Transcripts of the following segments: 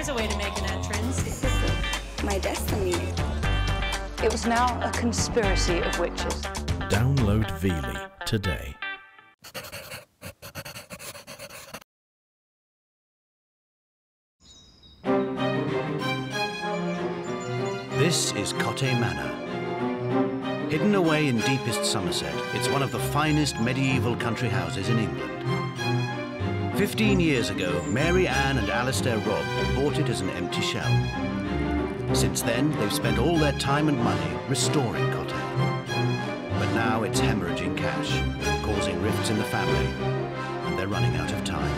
There's a way to make an entrance. This is my destiny. It was now a conspiracy of witches. Download Veely today. This is Cothay Manor. Hidden away in deepest Somerset, it's one of the finest medieval country houses in England. Fifteen years ago, Mary Ann and Alistair Robb bought it as an empty shell. Since then, they've spent all their time and money restoring Cothay. But now it's hemorrhaging cash, causing rifts in the family, and they're running out of time.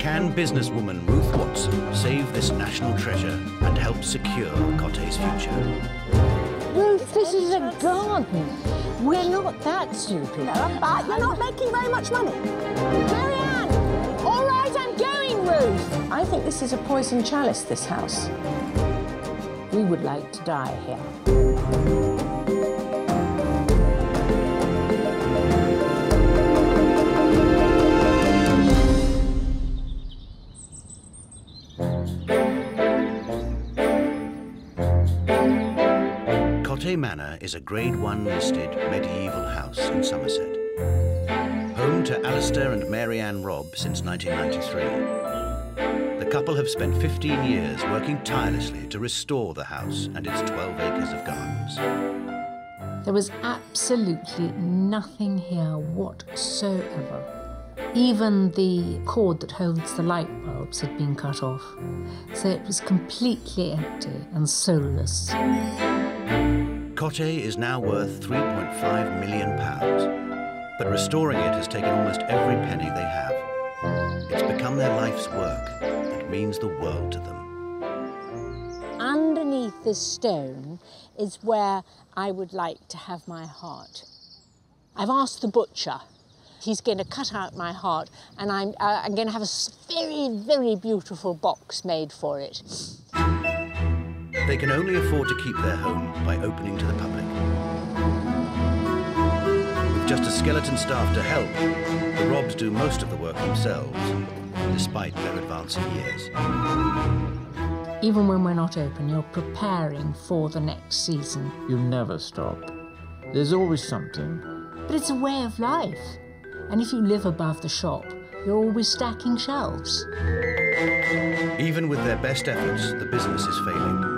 Can businesswoman Ruth Watson save this national treasure and help secure Cothay's future? A garden. We're not that stupid. But you're not making very much money. Marianne! All right, I'm going, Ruth. I think this is a poison chalice, this house. We would like to die here. Manor is a Grade 1 listed medieval house in Somerset. Home to Alistair and Mary Ann Robb since 1993. The couple have spent 15 years working tirelessly to restore the house and its 12 acres of gardens. There was absolutely nothing here whatsoever. Even the cord that holds the light bulbs had been cut off, so it was completely empty and soulless. Cothay is now worth 3.5 million pounds, but restoring it has taken almost every penny they have. It's become their life's work and means the world to them. Underneath this stone is where I would like to have my heart. I've asked the butcher. He's going to cut out my heart, and I'm, uh, I'm going to have a very, very beautiful box made for it. They can only afford to keep their home by opening to the public. With just a skeleton staff to help, the Robbs do most of the work themselves, despite their advancing years. Even when we're not open, you're preparing for the next season. You never stop. There's always something. But it's a way of life. And if you live above the shop, you're always stacking shelves. Even with their best efforts, the business is failing.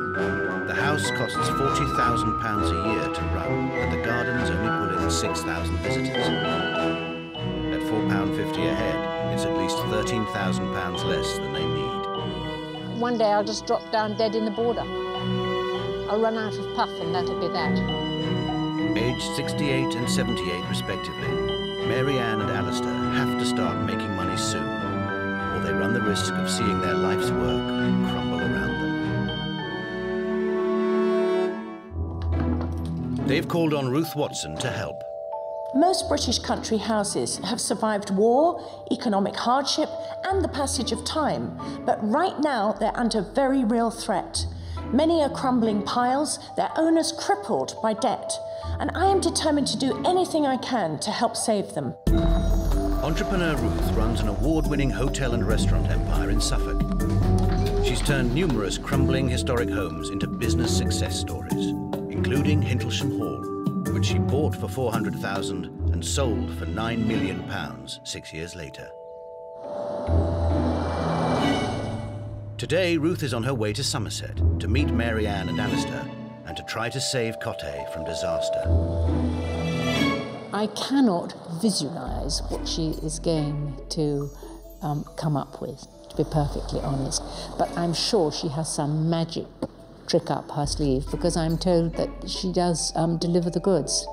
The house costs £40,000 a year to run, and the gardens only pull in 6,000 visitors. At £4.50 a head, it's at least £13,000 less than they need. One day I'll just drop down dead in the border. I'll run out of puff and that'll be that. Aged 68 and 78 respectively, Mary Ann and Alistair have to start making money soon, or they run the risk of seeing their life's work They've called on Ruth Watson to help. Most British country houses have survived war, economic hardship, and the passage of time, but right now they're under very real threat. Many are crumbling piles, their owners crippled by debt, and I am determined to do anything I can to help save them. Entrepreneur Ruth runs an award winning hotel and restaurant empire in Suffolk. She's turned numerous crumbling historic homes into business success stories, including Hintlesham Hall, which she bought for 400,000 and sold for 9 million pounds six years later. Today, Ruth is on her way to Somerset to meet Mary Ann and Alistair and to try to save Cothay from disaster. I cannot visualize what she is going to um, come up with, to be perfectly honest. But I'm sure she has some magic trick up her sleeve because I'm told that she does um, deliver the goods.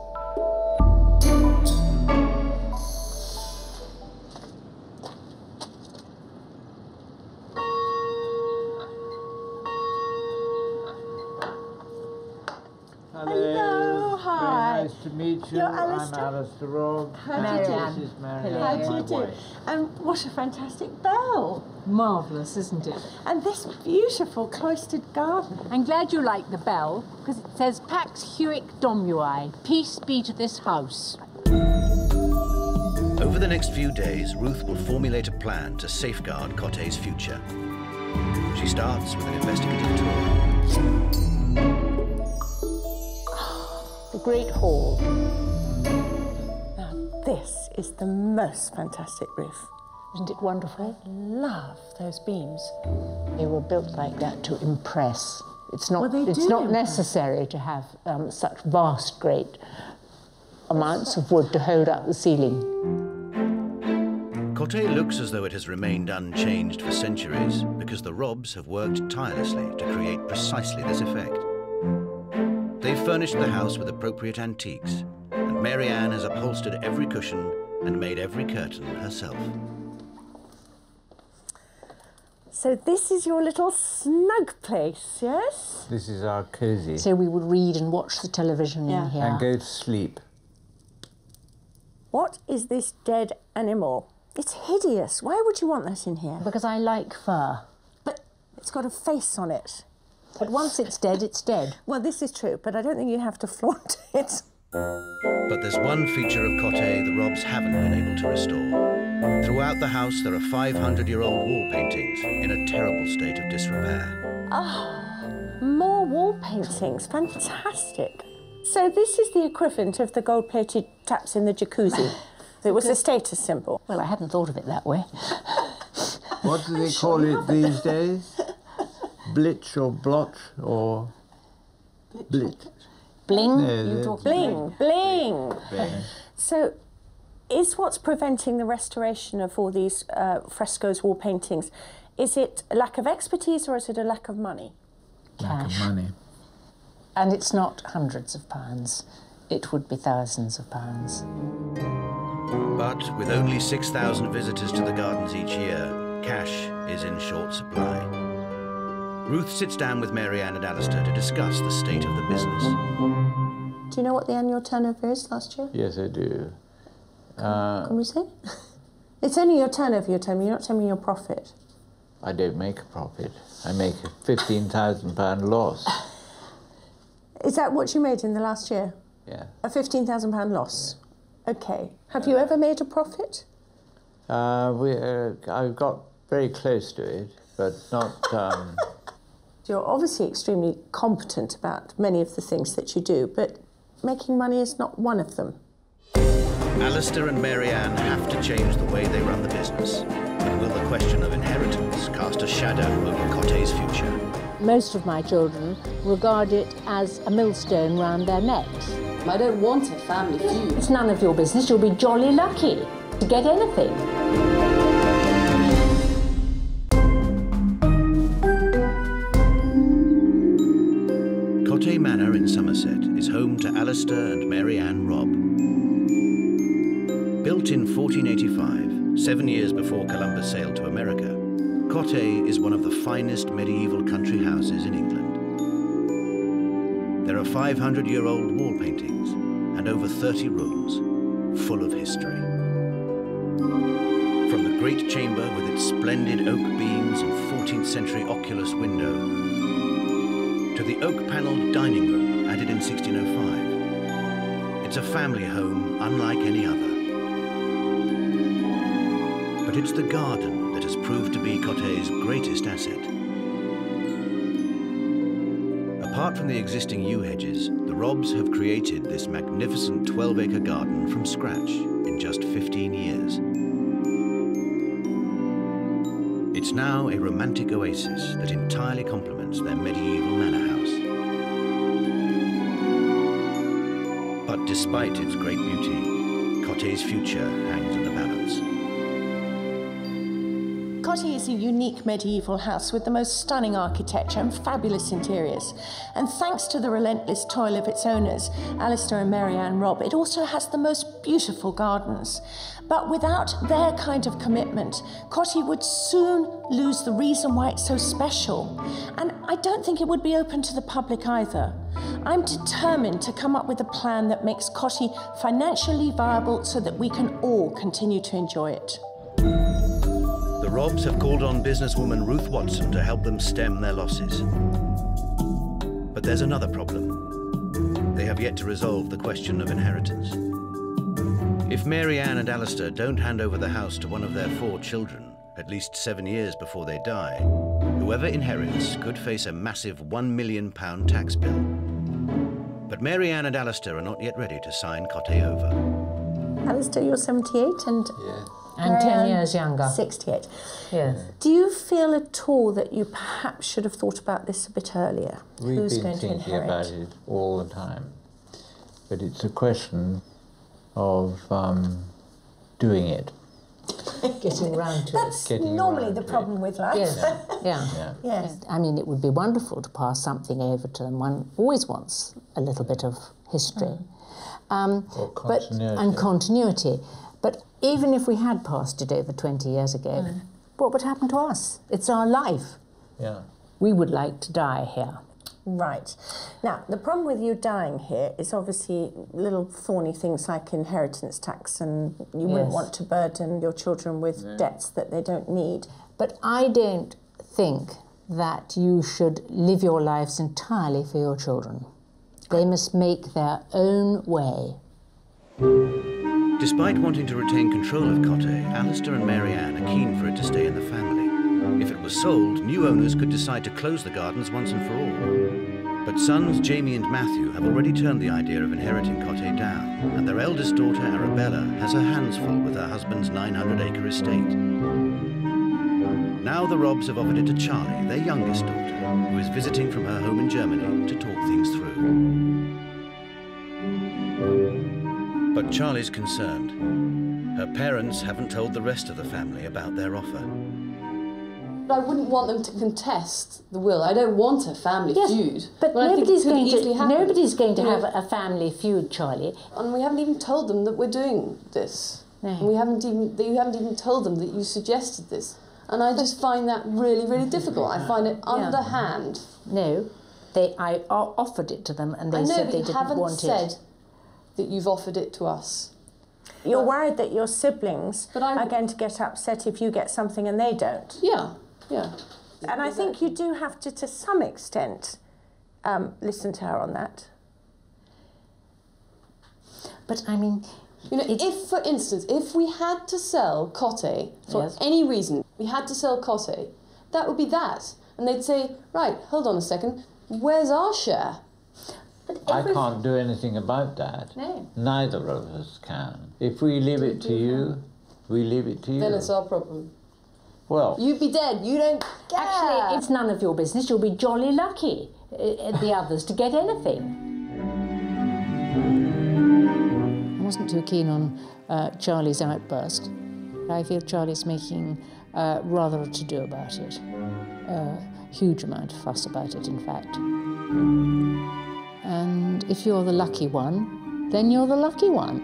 Very nice to you. You're I'm Alistair? Alistair Robb. How do you do? This is Marianne, How do you do? wife. And what a fantastic bell! Marvellous, isn't it? And this beautiful cloistered garden. I'm glad you like the bell because it says Pax Huic Domui, peace be to this house. Over the next few days, Ruth will formulate a plan to safeguard Cothay's future. She starts with an investigative tour. The Great Hall. Now, this is the most fantastic roof. Isn't it wonderful? I love those beams. They were built like that to impress. It's not, Well, they it's not impress. necessary to have um, such vast, great amounts of wood to hold up the ceiling. Cothay looks as though it has remained unchanged for centuries because the Robbs have worked tirelessly to create precisely this effect. They've furnished the house with appropriate antiques, and Mary Ann has upholstered every cushion and made every curtain herself. So this is your little snug place, yes? This is our cozy. So we would read and watch the television Yeah. in here. And go to sleep. What is this dead animal? It's hideous. Why would you want that in here? Because I like fur. But it's got a face on it. But once it's dead, it's dead. Well, this is true, but I don't think you have to flaunt it. But there's one feature of Cothay the Robbs haven't been able to restore. Throughout the house, there are 500 year old wall paintings in a terrible state of disrepair. Oh more wall paintings. Fantastic. So this is the equivalent of the gold-plated taps in the jacuzzi. It was a status symbol. Well, I hadn't thought of it that way. What do they call it these days? Blitz or blotch or blitz? Bling. Yeah, you talk Bling, bling. Bling. So, is what's preventing the restoration of all these uh, frescoes, wall paintings, is it a lack of expertise or is it a lack of money? Lack of Cash. money. And it's not hundreds of pounds. It would be thousands of pounds. But with only 6,000 visitors to the gardens each year, cash is in short supply. Ruth sits down with Mary Ann and Alistair to discuss the state of the business. Do you know what the annual turnover is last year? Yes, I do. Uh, Can we say? it's only your turnover you're telling me, you're not telling me your profit. I don't make a profit. I make a fifteen thousand pound loss. Is that what you made in the last year? Yeah. A £15,000 loss? Okay. Have you ever made a profit? Uh, we. Uh, I got very close to it, but not. Um, You're obviously extremely competent about many of the things that you do, but making money is not one of them. Alistair and Mary Ann have to change the way they run the business. But will the question of inheritance cast a shadow over Cothay's future? Most of my children regard it as a millstone round their necks. I don't want a family feud. It's none of your business. You'll be jolly lucky to get anything. Somerset is home to Alistair and Mary Ann Robb. Built in 1485, seven years before Columbus sailed to America, Cothay is one of the finest medieval country houses in England. There are 500 year old wall paintings and over 30 rooms full of history. From the great chamber with its splendid oak beams and 14th century oculus window to the oak-panelled dining room in 1605. It's a family home unlike any other. But it's the garden that has proved to be Cothay's greatest asset. Apart from the existing yew hedges, the Robbs have created this magnificent 12-acre garden from scratch in just 15 years. It's now a romantic oasis that entirely complements their medieval manor house. Despite its great beauty, Cothay's future hangs Cothay is a unique medieval house with the most stunning architecture and fabulous interiors. And thanks to the relentless toil of its owners, Alistair and Marianne Ann Robb, it also has the most beautiful gardens. But without their kind of commitment, Cothay would soon lose the reason why it's so special. And I don't think it would be open to the public either. I'm determined to come up with a plan that makes Cothay financially viable so that we can all continue to enjoy it. The Robbs have called on businesswoman Ruth Watson to help them stem their losses. But there's another problem. They have yet to resolve the question of inheritance. If Mary Ann and Alistair don't hand over the house to one of their four children, at least seven years before they die, whoever inherits could face a massive £1 million tax bill. But Mary Ann and Alistair are not yet ready to sign Cothay over. Alistair, you're 78 and Yeah. And 10 years younger. 68. Yes. Do you feel at all that you perhaps should have thought about this a bit earlier? We've Who's been going to thinking inherit? about it all the time. But it's a question of um, doing it. Getting round to it. That's Getting normally the to it. problem with life. Yes. Yeah. Yeah. yes. I mean, it would be wonderful to pass something over to them. One always wants a little bit of history. Um, Or but, and continuity. But even if we had passed it over 20 years ago, mm. what would happen to us? It's our life. Yeah. We would like to die here. Right. Now, the problem with you dying here is obviously little thorny things like inheritance tax, and you wouldn't want to burden your children with debts that they don't need. But I don't think that you should live your lives entirely for your children. They must make their own way. Despite wanting to retain control of Cothay, Alistair and Mary Ann are keen for it to stay in the family. If it was sold, new owners could decide to close the gardens once and for all. But sons Jamie and Matthew have already turned the idea of inheriting Cothay down, and their eldest daughter Arabella has her hands full with her husband's 900-acre estate. Now the Robbs have offered it to Charlie, their youngest daughter, who is visiting from her home in Germany to talk things through. But Charlie's concerned. Her parents haven't told the rest of the family about their offer. But I wouldn't want them to contest the will. I don't want a family feud. but when I think it nobody's going to nobody's going to You know, have a family feud, Charlie. And we haven't even told them that we're doing this. No. And we haven't even you haven't even told them that you suggested this. And I just find that really, really difficult. I find it underhand. No, they I o- offered it to them, and they I know, said but they you didn't haven't want said it. That you've offered it to us. You're worried that your siblings But are going to get upset if you get something and they don't. Yeah, yeah. And I think you do have to, to some extent, um, listen to her on that. But I mean, You know, if, for instance, if we had to sell Cothay for Yes. any reason, we had to sell Cothay, that would be that. And they'd say, right, hold on a second, where's our share? I can't do anything about that. No. Neither of us can. If we leave it to you, we leave it to you. Then it's our problem. well, You'd be dead, you don't care. actually, it's none of your business. You'll be jolly lucky, uh, the others, to get anything. I wasn't too keen on uh, Charlie's outburst. I feel Charlie's making uh, rather a to do about it. A huge amount of fuss about it, in fact. And if you're the lucky one, then you're the lucky one.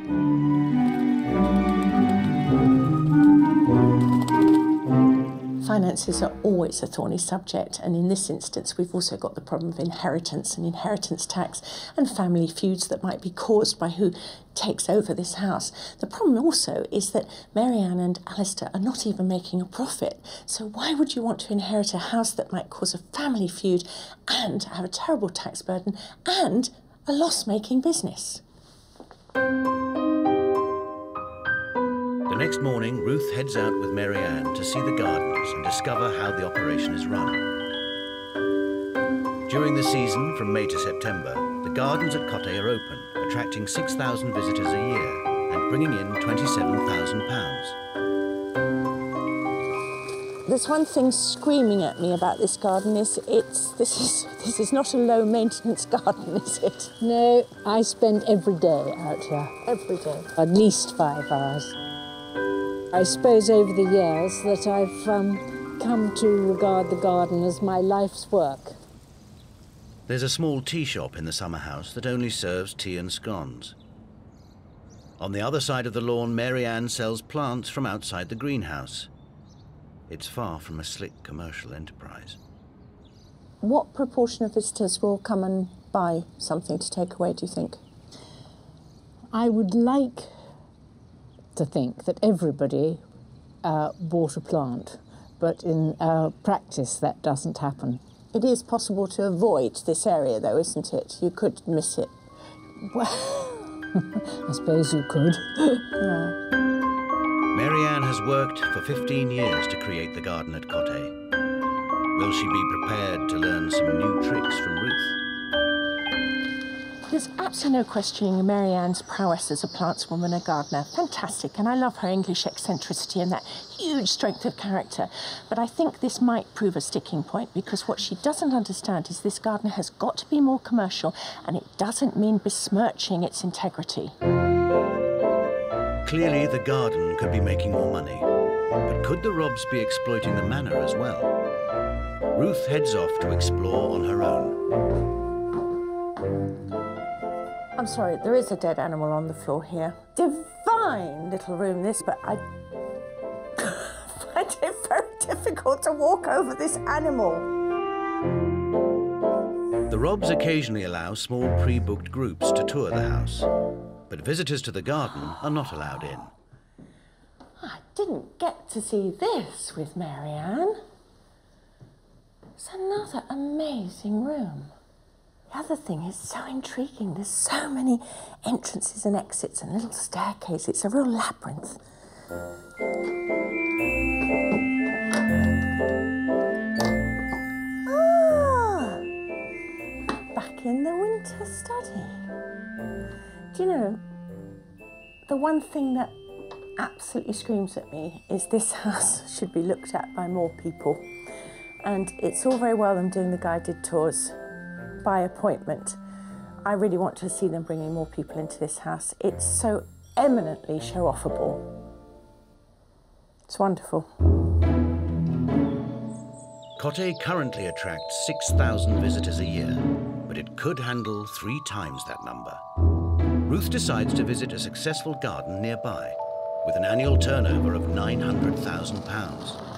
Finances are always a thorny subject, and in this instance, we've also got the problem of inheritance and inheritance tax and family feuds that might be caused by who takes over this house. The problem also is that Marianne and Alistair are not even making a profit. So, why would you want to inherit a house that might cause a family feud and have a terrible tax burden and a loss making business? The next morning, Ruth heads out with Mary Ann to see the gardens and discover how the operation is run. During the season, from May to September, the gardens at Cothay are open, attracting 6,000 visitors a year and bringing in £27,000. There's one thing screaming at me about this garden is it's this is this is not a low maintenance garden, is it? No, I spend every day out here. Every day. at least five hours. I suppose over the years that I've um, come to regard the garden as my life's work. There's a small tea shop in the summer house that only serves tea and scones. On the other side of the lawn, Mary Ann sells plants from outside the greenhouse. It's far from a slick commercial enterprise. What proportion of visitors will come and buy something to take away, do you think? I would like to think that everybody uh, bought a plant, but in uh, practice that doesn't happen. It is possible to avoid this area, though, isn't it? You could miss it. I suppose you could. Mary Marianne has worked for 15 years to create the garden at Cothay. Will she be prepared to learn some new tricks from Ruth? There's absolutely no questioning Marianne's prowess as a plantswoman and gardener. Fantastic, and I love her English eccentricity and that huge strength of character. But I think this might prove a sticking point because what she doesn't understand is this garden has got to be more commercial and it doesn't mean besmirching its integrity. Clearly, the garden could be making more money. But could the Robbs be exploiting the manor as well? Ruth heads off to explore on her own. I'm sorry, there is a dead animal on the floor here. Divine little room, this, but I find it very difficult to walk over this animal. The Robbs occasionally allow small pre-booked groups to tour the house, but visitors to the garden are not allowed in. I didn't get to see this with Marianne. It's another amazing room. The other thing is so intriguing. There's so many entrances and exits and little staircases. It's a real labyrinth. Ah, back in the winter study. Do you know, the one thing that absolutely screams at me is this house should be looked at by more people. And it's all very well them doing the guided tours by appointment. I really want to see them bringing more people into this house. It's so eminently show offable. It's wonderful. Cothay currently attracts 6,000 visitors a year, but it could handle three times that number. Ruth decides to visit a successful garden nearby with an annual turnover of £900,000.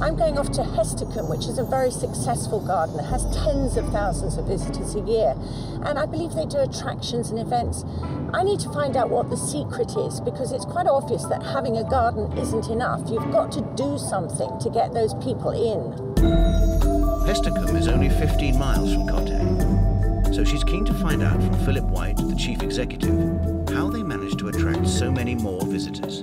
I'm going off to Hestercombe, which is a very successful garden. It has tens of thousands of visitors a year. And I believe they do attractions and events. I need to find out what the secret is because it's quite obvious that having a garden isn't enough. You've got to do something to get those people in. Hestercombe is only 15 miles from Cothay, so she's keen to find out from Philip White, the chief executive, how they managed to attract so many more visitors.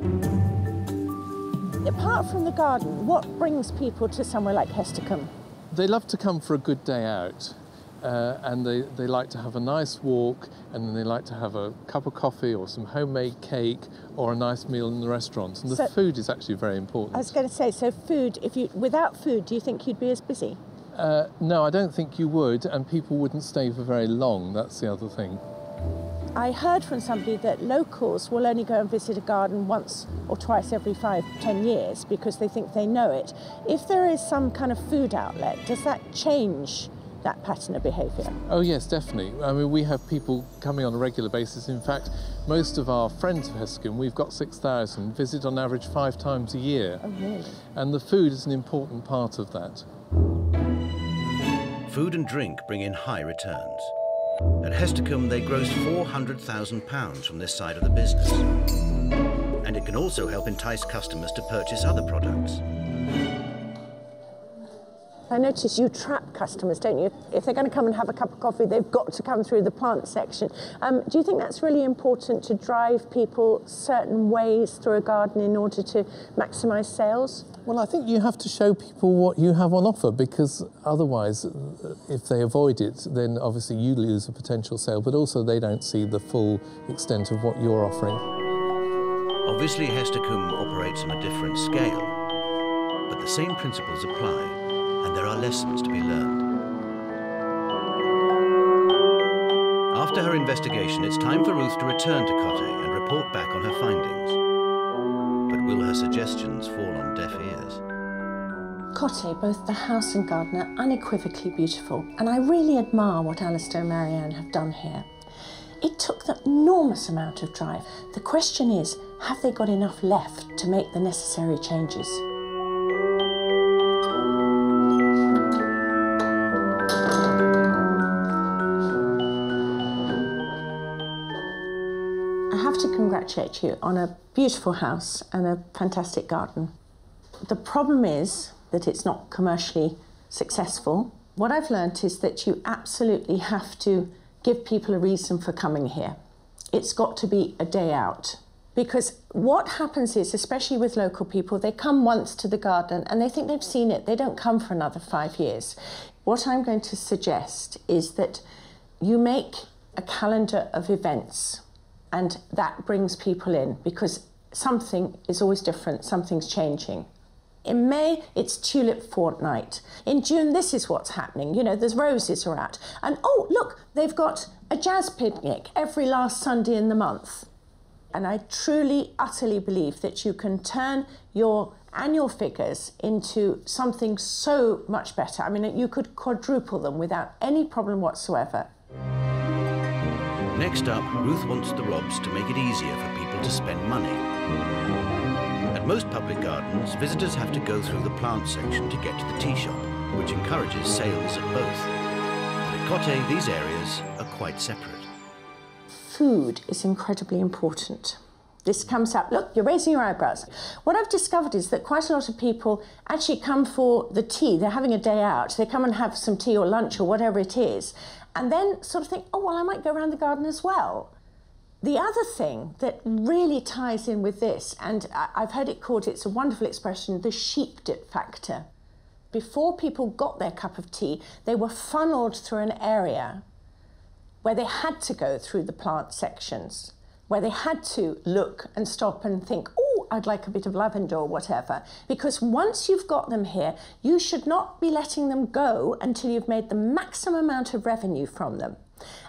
Apart from the garden, what brings people to somewhere like Hestercombe? They love to come for a good day out. Uh, and they, they like to have a nice walk and then they like to have a cup of coffee or some homemade cake or a nice meal in the restaurant. And the So- food is actually very important. I was going to say, so food, if you, without food, do you think you'd be as busy? Uh, no, I don't think you would, and people wouldn't stay for very long. That's the other thing. I heard from somebody that locals will only go and visit a garden once or twice every five, ten years because they think they know it. If there is some kind of food outlet, does that change that pattern of behaviour? Oh, yes, definitely. I mean, we have people coming on a regular basis. In fact, most of our friends of Heskin, we've got 6,000, visit on average five times a year. Oh, really? And the food is an important part of that. Food and drink bring in high returns. At Hestercombe, they gross £400,000 from this side of the business. And it can also help entice customers to purchase other products. I notice you trap customers, don't you? If they're going to come and have a cup of coffee, they've got to come through the plant section. Um, do you think that's really important to drive people certain ways through a garden in order to maximise sales? Well, I think you have to show people what you have on offer because otherwise, uh, if they avoid it, then obviously you lose a potential sale, but also they don't see the full extent of what you're offering. Obviously, Hestercombe operates on a different scale, but the same principles apply, and there are lessons to be learned. After her investigation, it's time for Ruth to return to Cothay and report back on her findings. Will her suggestions fall on deaf ears? Cothay, both the house and garden, are unequivocally beautiful, and I really admire what Alistair and Marianne have done here. It took an enormous amount of drive. The question is, have they got enough left to make the necessary changes? On a beautiful house and a fantastic garden. The problem is that it's not commercially successful. What I've learnt is that you absolutely have to give people a reason for coming here. It's got to be a day out. Because what happens is, especially with local people, they come once to the garden and they think they've seen it. They don't come for another five years. What I'm going to suggest is that you make a calendar of events and that brings people in because something is always different, something's changing. In May, it's tulip fortnight. In June, this is what's happening. You know, there's roses are out. And oh, look, they've got a jazz picnic every last Sunday in the month. And I truly, utterly believe that you can turn your annual figures into something so much better. I mean, you could quadruple them without any problem whatsoever. Next up, Ruth wants the Robbs to make it easier for people to spend money. At most public gardens, visitors have to go through the plant section to get to the tea shop, which encourages sales at both. At Cothay, these areas are quite separate. Food is incredibly important. This comes up. Look, you're raising your eyebrows. What I've discovered is that quite a lot of people actually come for the tea. They're having a day out. They come and have some tea or lunch or whatever it is and then sort of think, oh, well, I might go around the garden as well. The other thing that really ties in with this, and I've heard it called, it's a wonderful expression, the sheep dip factor. Before people got their cup of tea, they were funneled through an area where they had to go through the plant sections, where they had to look and stop and think, oh, I'd like a bit of lavender or whatever. Because once you've got them here, you should not be letting them go until you've made the maximum amount of revenue from them.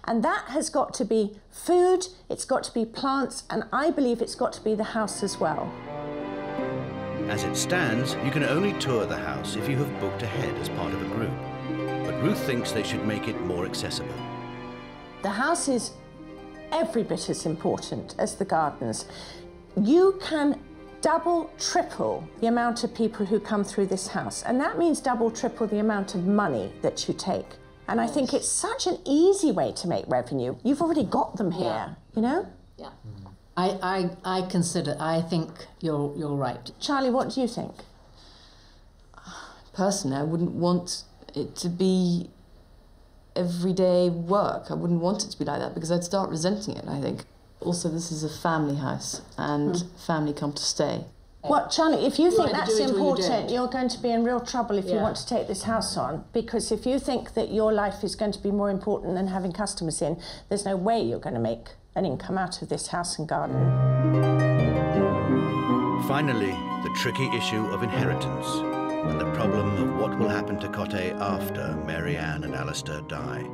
And that has got to be food, it's got to be plants, and I believe it's got to be the house as well. As it stands, you can only tour the house if you have booked ahead as part of a group. But Ruth thinks they should make it more accessible. The house is every bit as important as the gardens. You can double, triple the amount of people who come through this house. And that means double, triple the amount of money that you take. And I think it's such an easy way to make revenue. You've already got them here, yeah. you know? Yeah. I, I, I consider, I think you're, you're right. Charlie, what do you think? Personally, I wouldn't want it to be everyday work. I wouldn't want it to be like that because I'd start resenting it, I think. Also, this is a family house and mm. family come to stay. What, Charlie, if you think that's important, you are going to be in real trouble if yeah. you want to take this house on. Because if you think that your life is going to be more important than having customers in, there's no way you're going to make an income out of this house and garden. Finally, the tricky issue of inheritance and the problem of what will happen to Cothay after Marianne and Alistair die.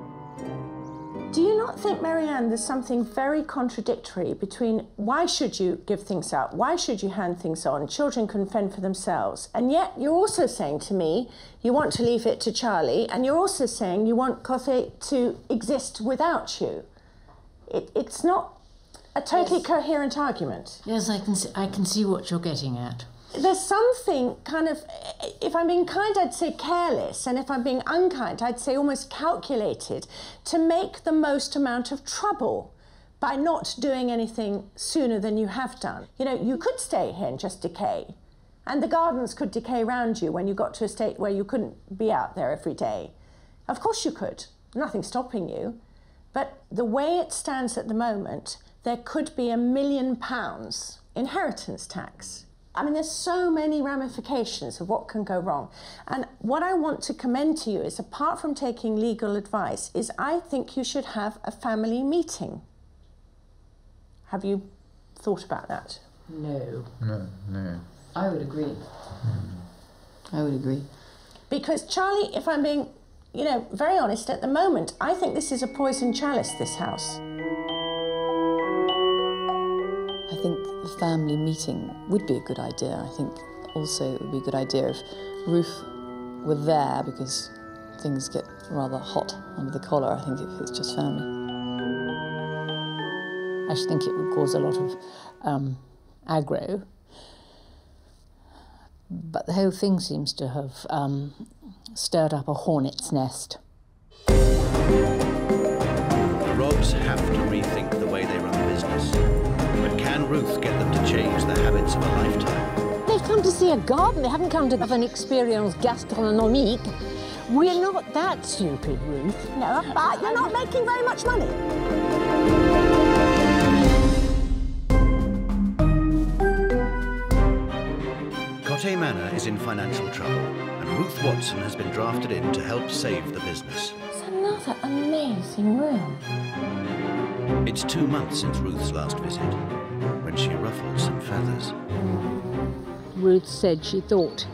Do you not think, Marianne, there's something very contradictory between why should you give things up? Why should you hand things on? Children can fend for themselves. And yet you're also saying to me you want to leave it to Charlie, and you're also saying you want Cothay to exist without you. It, it's not a totally yes. coherent argument. Yes, I can, see, I can see what you're getting at there's something kind of, if I'm being kind, I'd say careless, and if I'm being unkind, I'd say almost calculated to make the most amount of trouble by not doing anything sooner than you have done. You know, you could stay here and just decay, and the gardens could decay around you when you got to a state where you couldn't be out there every day. Of course you could, nothing stopping you. But the way it stands at the moment, there could be a million pounds inheritance tax I mean, there's so many ramifications of what can go wrong. And what I want to commend to you is, apart from taking legal advice, is I think you should have a family meeting. Have you thought about that? No. No, no. I would agree. Mm. I would agree. Because, Charlie, if I'm being, you know, very honest, at the moment, I think this is a poison chalice, this house. Family meeting would be a good idea. I think also it would be a good idea if Ruth were there because things get rather hot under the collar, I think, if it's just family. I think it would cause a lot of um, aggro. But the whole thing seems to have um, stirred up a hornet's nest. Robbs have to rethink the way they run the business. Can Ruth get change the habits of a lifetime. They've come to see a garden. They haven't come to have an experience gastronomique. We're not that stupid, Ruth. No, but you're not making very much money. Cothay Manor is in financial trouble, and Ruth Watson has been drafted in to help save the business. It's another amazing room. It's two months since Ruth's last visit, she ruffled some feathers. Ruth said she thought,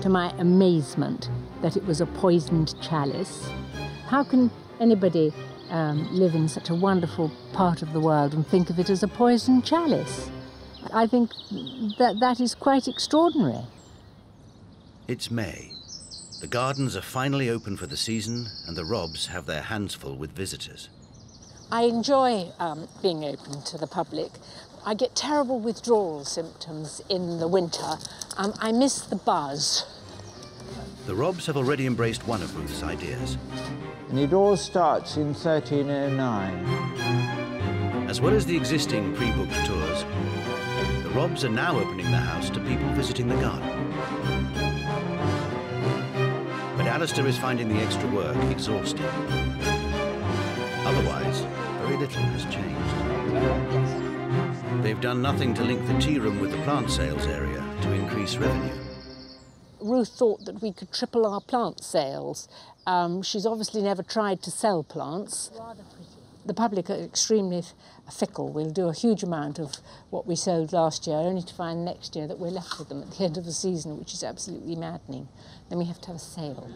to my amazement, that it was a poisoned chalice. How can anybody um, live in such a wonderful part of the world and think of it as a poisoned chalice? I think that that is quite extraordinary. It's May. The gardens are finally open for the season, and the Robbs have their hands full with visitors. I enjoy um, being open to the public. I get terrible withdrawal symptoms in the winter. Um, I miss the buzz. The Robbs have already embraced one of Ruth's ideas. And it all starts in 1309. As well as the existing pre-booked tours, the Robbs are now opening the house to people visiting the garden. But Alistair is finding the extra work exhausting. Otherwise, very little has changed. They've done nothing to link the tea room with the plant sales area to increase revenue. Ruth thought that we could triple our plant sales. Um, she's obviously never tried to sell plants. The public are extremely fickle. We'll do a huge amount of what we sold last year, only to find next year that we're left with them at the end of the season, which is absolutely maddening. Then we have to have a sale.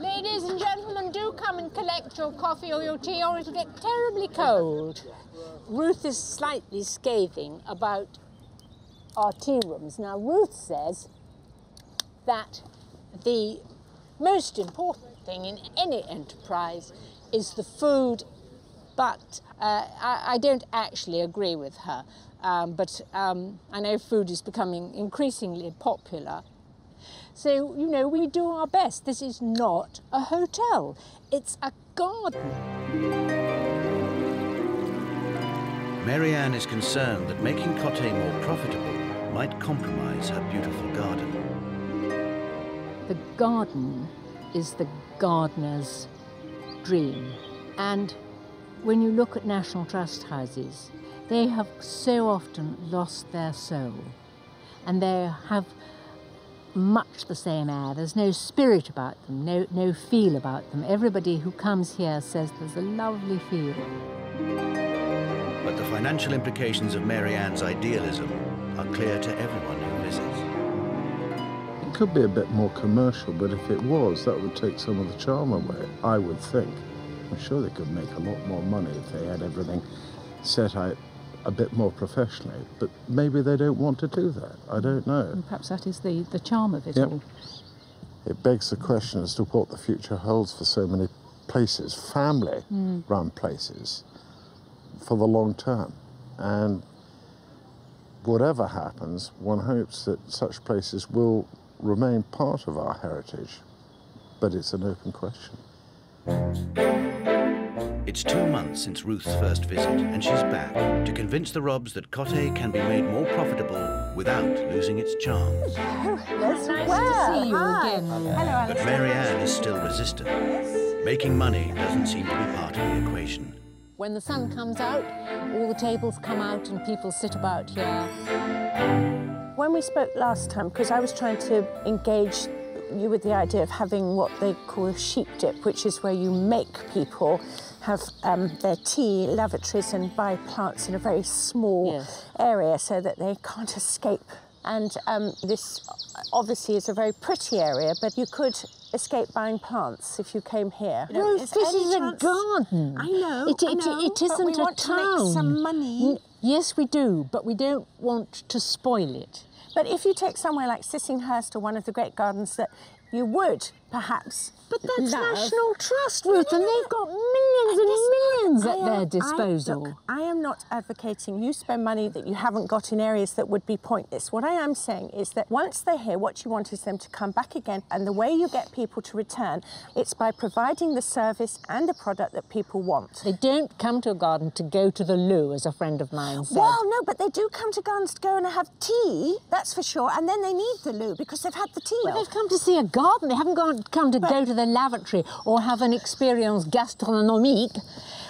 Ladies and gentlemen, do come and collect your coffee or your tea, or it'll get terribly cold. Ruth is slightly scathing about our tea rooms. Now, Ruth says that the most important thing in any enterprise is the food, but uh, I, I, don't actually agree with her. Um, but um, I know food is becoming increasingly popular. So, you know, we do our best. This is not a hotel, it's a garden. Marianne is concerned that making Cothay more profitable might compromise her beautiful garden. The garden is the gardener's dream. And when you look at National Trust houses, they have so often lost their soul. And they have much the same air. There's no spirit about them, no, no feel about them. Everybody who comes here says there's a lovely feel. But the financial implications of Marianne's idealism are clear to everyone who visits. It could be a bit more commercial, but if it was, that would take some of the charm away, I would think. I'm sure they could make a lot more money if they had everything set out a bit more professionally, but maybe they don't want to do that. I don't know. And perhaps that is the, the charm of it Yep. all. It begs the question as to what the future holds for so many places, family Mm. run places, for the long term. And whatever happens, one hopes that such places will remain part of our heritage. But it's an open question. It's two months since Ruth's first visit, and she's back to convince the Robbs that Cothay can be made more profitable without losing its charms. Nice to see you again. But Marianne is still resistant. Making money doesn't seem to be part of the equation. When the sun comes out, all the tables come out and people sit about here. When we spoke last time, because I was trying to engage you with the idea of having what they call a sheep dip, which is where you make people have um, their tea, lavatories, and buy plants in a very small area so that they can't escape. And um, this obviously is a very pretty area, but you could escape buying plants if you came here. Ruth, this is a garden. I know, It, I it, know, it but isn't we a want to make town. some money. N- Yes, we do, but we don't want to spoil it. But if you take somewhere like Sissinghurst or one of the great gardens that you would perhaps. But that's love. National Trust, Ruth, and they've got millions and millions at am- their I- disposal. look, I am not advocating you spend money that you haven't got in areas that would be pointless. What I am saying is that once they're here, what you want is them to come back again. And the way you get people to return, it's by providing the service and the product that people want. They don't come to a garden to go to the loo, as a friend of mine said. Well, no, but they do come to gardens to go and have tea, that's for sure. And then they need the loo because they've had the tea. But they've come to see a garden. They haven't gone, come to go to the lavatory or have an experience gastronomique.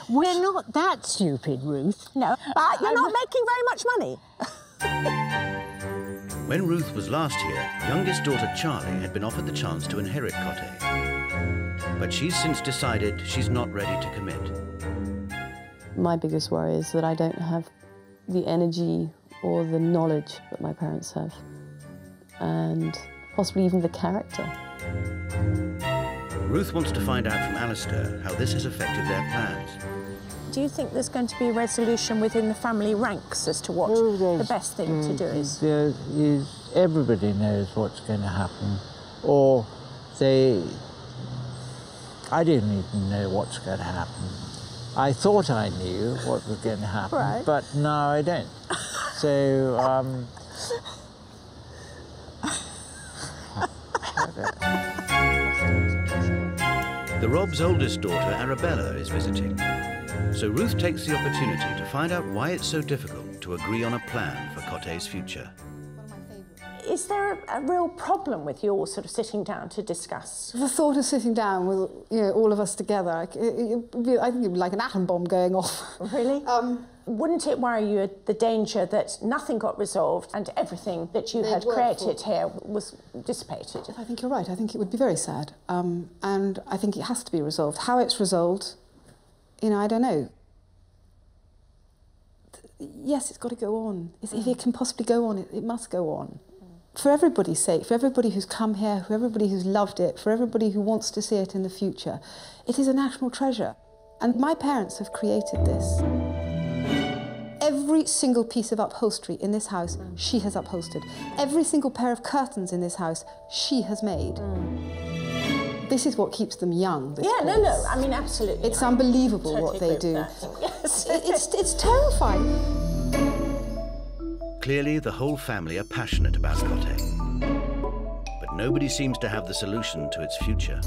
We're not that stupid, Ruth. No, but you're not making very much money. When Ruth was last here, youngest daughter Charlie had been offered the chance to inherit Cothay. But she's since decided she's not ready to commit. My biggest worry is that I don't have the energy or the knowledge that my parents have, and possibly even the character. Ruth wants to find out from Alistair how this has affected their plans. Do you think there's going to be a resolution within the family ranks as to what the best thing to do is? There is, everybody knows what's going to happen, or they. I didn't even know what's going to happen. I thought I knew what was going to happen, Right. but now I don't. so, um, The Robbs' oldest daughter, Arabella, is visiting. So Ruth takes the opportunity to find out why it's so difficult to agree on a plan for Cothay's future. Is there a, a real problem with you all sort of sitting down to discuss? The thought of sitting down with you know all of us together, like, it, it I think it'd be like an atom bomb going off. Really? Um, Wouldn't it worry you the danger that nothing got resolved and everything that you They'd had created here was dissipated? I think you're right. I think it would be very sad, um, and I think it has to be resolved. How it's resolved, you know, I don't know. Yes, it's got to go on. It's, If it can possibly go on, it, it must go on. For everybody's sake, for everybody who's come here, for everybody who's loved it, for everybody who wants to see it in the future, it is a national treasure. And my parents have created this. Every single piece of upholstery in this house, mm. she has upholstered. Every single pair of curtains in this house, she has made. Mm. This is what keeps them young. this Yeah, no, place. no, I mean, absolutely. It's I unbelievable what they agree do. with that. Yes. It's, it's terrifying. Clearly, the whole family are passionate about Cothay. But nobody seems to have the solution to its future.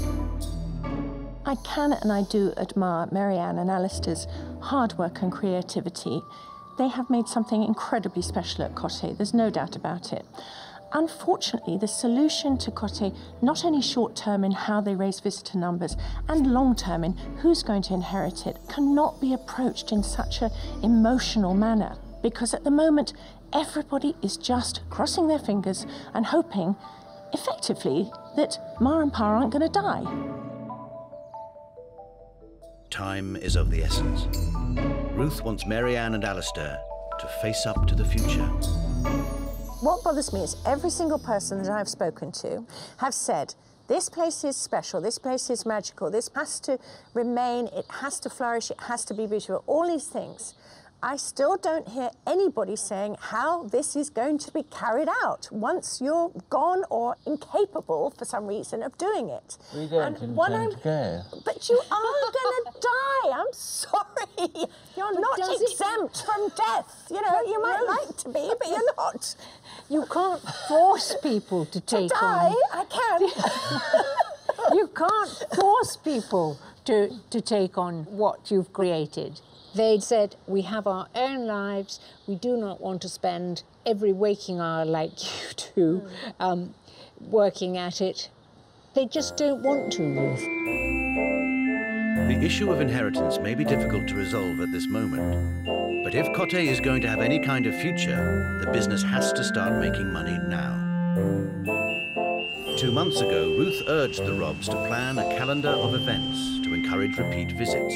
I can and I do admire Marianne and Alistair's hard work and creativity. They have made something incredibly special at Cothay, there's no doubt about it. Unfortunately, the solution to Cothay, not only short term in how they raise visitor numbers and long term in who's going to inherit it, cannot be approached in such an emotional manner. Because at the moment, everybody is just crossing their fingers and hoping, effectively, that Ma and Pa aren't going to die. Time is of the essence. Ruth wants Marianne and Alistair to face up to the future. What bothers me is every single person that I've spoken to have said, this place is special, this place is magical, this has to remain, it has to flourish, it has to be beautiful, all these things. I still don't hear anybody saying how this is going to be carried out once you're gone or incapable for some reason of doing it. we don't And what intend I'm- to go. But you are going to die. I'm sorry. You're not does it- exempt from death. You know, you might like to be, but you're not. You can't force people to take to die, on. I can. You can't force people to, to take on what you've created. They said, We have our own lives. We do not want to spend every waking hour like you do um, working at it. They just don't want to, Ruth. The issue of inheritance may be difficult to resolve at this moment. But if Cothay is going to have any kind of future, the business has to start making money now. Two months ago, Ruth urged the Robbs to plan a calendar of events to encourage repeat visits.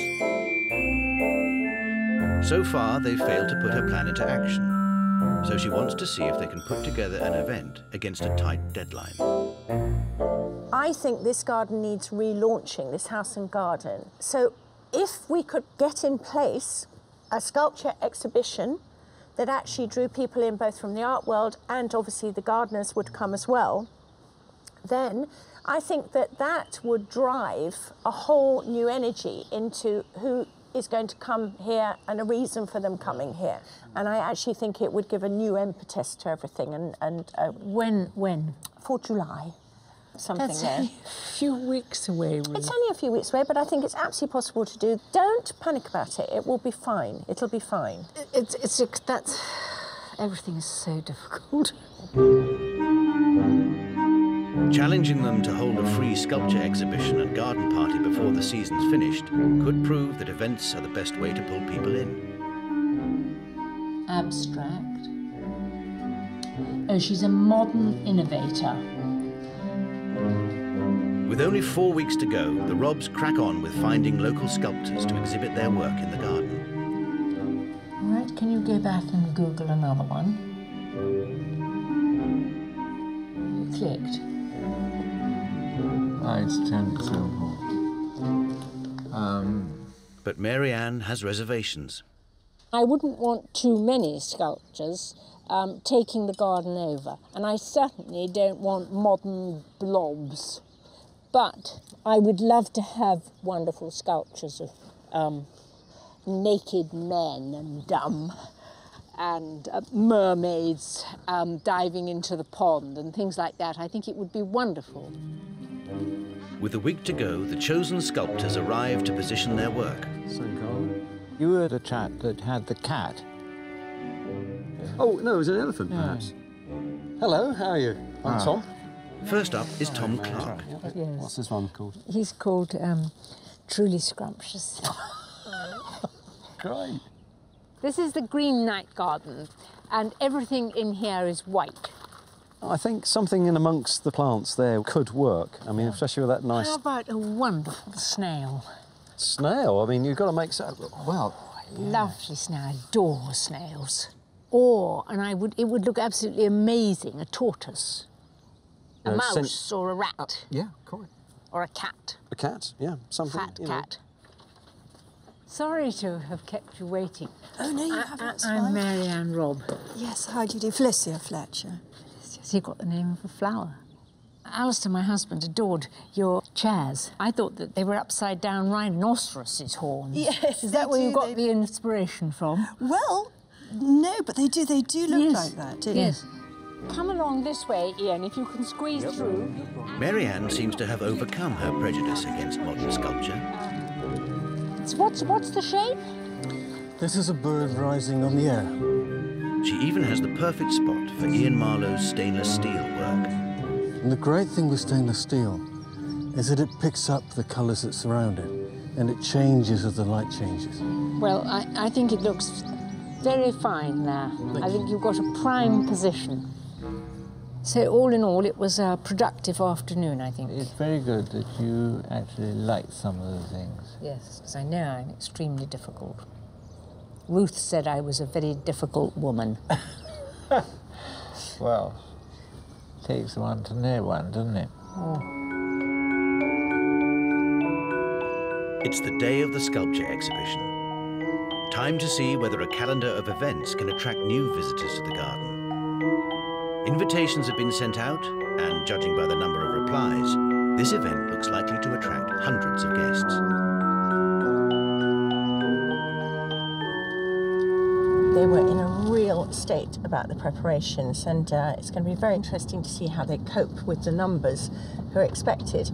So far, they've failed to put her plan into action. So she wants to see if they can put together an event against a tight deadline. I think this garden needs relaunching, this house and garden. So if we could get in place a sculpture exhibition that actually drew people in both from the art world and obviously the gardeners would come as well, then I think that that would drive a whole new energy into who is going to come here and a reason for them coming here. And I actually think it would give a new impetus to everything. And, and uh, when when for July, something That's there. a few weeks away, Ruth. It's only a few weeks away, but I think it's absolutely possible to do. Don't panic about it. It will be fine. It'll be fine. It's, it's, that's, everything is so difficult. Challenging them to hold a free sculpture exhibition and garden party before the season's finished could prove that events are the best way to pull people in. Abstract. Oh, she's a modern innovator. With only four weeks to go, the Robbs crack on with finding local sculptors to exhibit their work in the garden. All right, can you go back and Google another one? You clicked. Oh, it's turned silver. Um, But Marianne has reservations. I wouldn't want too many sculptures um, taking the garden over, and I certainly don't want modern blobs. But I would love to have wonderful sculptures of um, naked men and dumb and uh, mermaids um, diving into the pond and things like that. I think it would be wonderful. With a week to go, the chosen sculptors arrive to position their work. You were the chap that had the cat. Oh, no, it was an elephant, Yeah. perhaps. Hello, how are you? I'm Ah. Tom. First up is Tom Clark. Yes. What's this one called? He's called um, Truly Scrumptious. Great. This is the Green Night Garden, and everything in here is white. I think something in amongst the plants there could work. I mean, especially with that nice How about a wonderful snail? snail. I mean, you've got to make so. Well, Lovely snail. I adore snails. Or, and I would, it would look absolutely amazing, a tortoise, a No, sen- mouse, or a rat, uh, yeah, quite. or a cat, A cat, yeah, something. fat you know. cat. Sorry to have kept you waiting. Oh, no, you I, haven't. That's I, am fine. Marianne Robb. Yes, how do you do? Felicia Fletcher. Yes, you got the name of a flower. Alistair, my husband, adored your chairs. I thought that they were upside down rhinoceroses' horns. Yes, Is they that where you got they- the inspiration from? Well, no, but they do. They do look Yes, like that. don't Yes. Come along this way, Ian, if you can squeeze through. Marianne seems to have overcome her prejudice against modern sculpture. So what's, what's the shape? This is a bird rising on the air. She even has the perfect spot for Ian Marlowe's stainless steel work. And the great thing with stainless steel is that it picks up the colours that surround it and it changes as the light changes. Well, I, I think it looks very fine there. I think you've got a prime position. So all in all, it was a productive afternoon, I think. It's very good that you actually like some of the things. Yes, because I know I'm extremely difficult. Ruth said I was a very difficult woman. Well, takes one to know one, doesn't it? Oh. It's the day of the sculpture exhibition. Time to see whether a calendar of events can attract new visitors to the garden. Invitations have been sent out, and judging by the number of replies, this event looks likely to attract hundreds of guests. They were in a real state about the preparations, and uh, it's going to be very interesting to see how they cope with the numbers who are expected.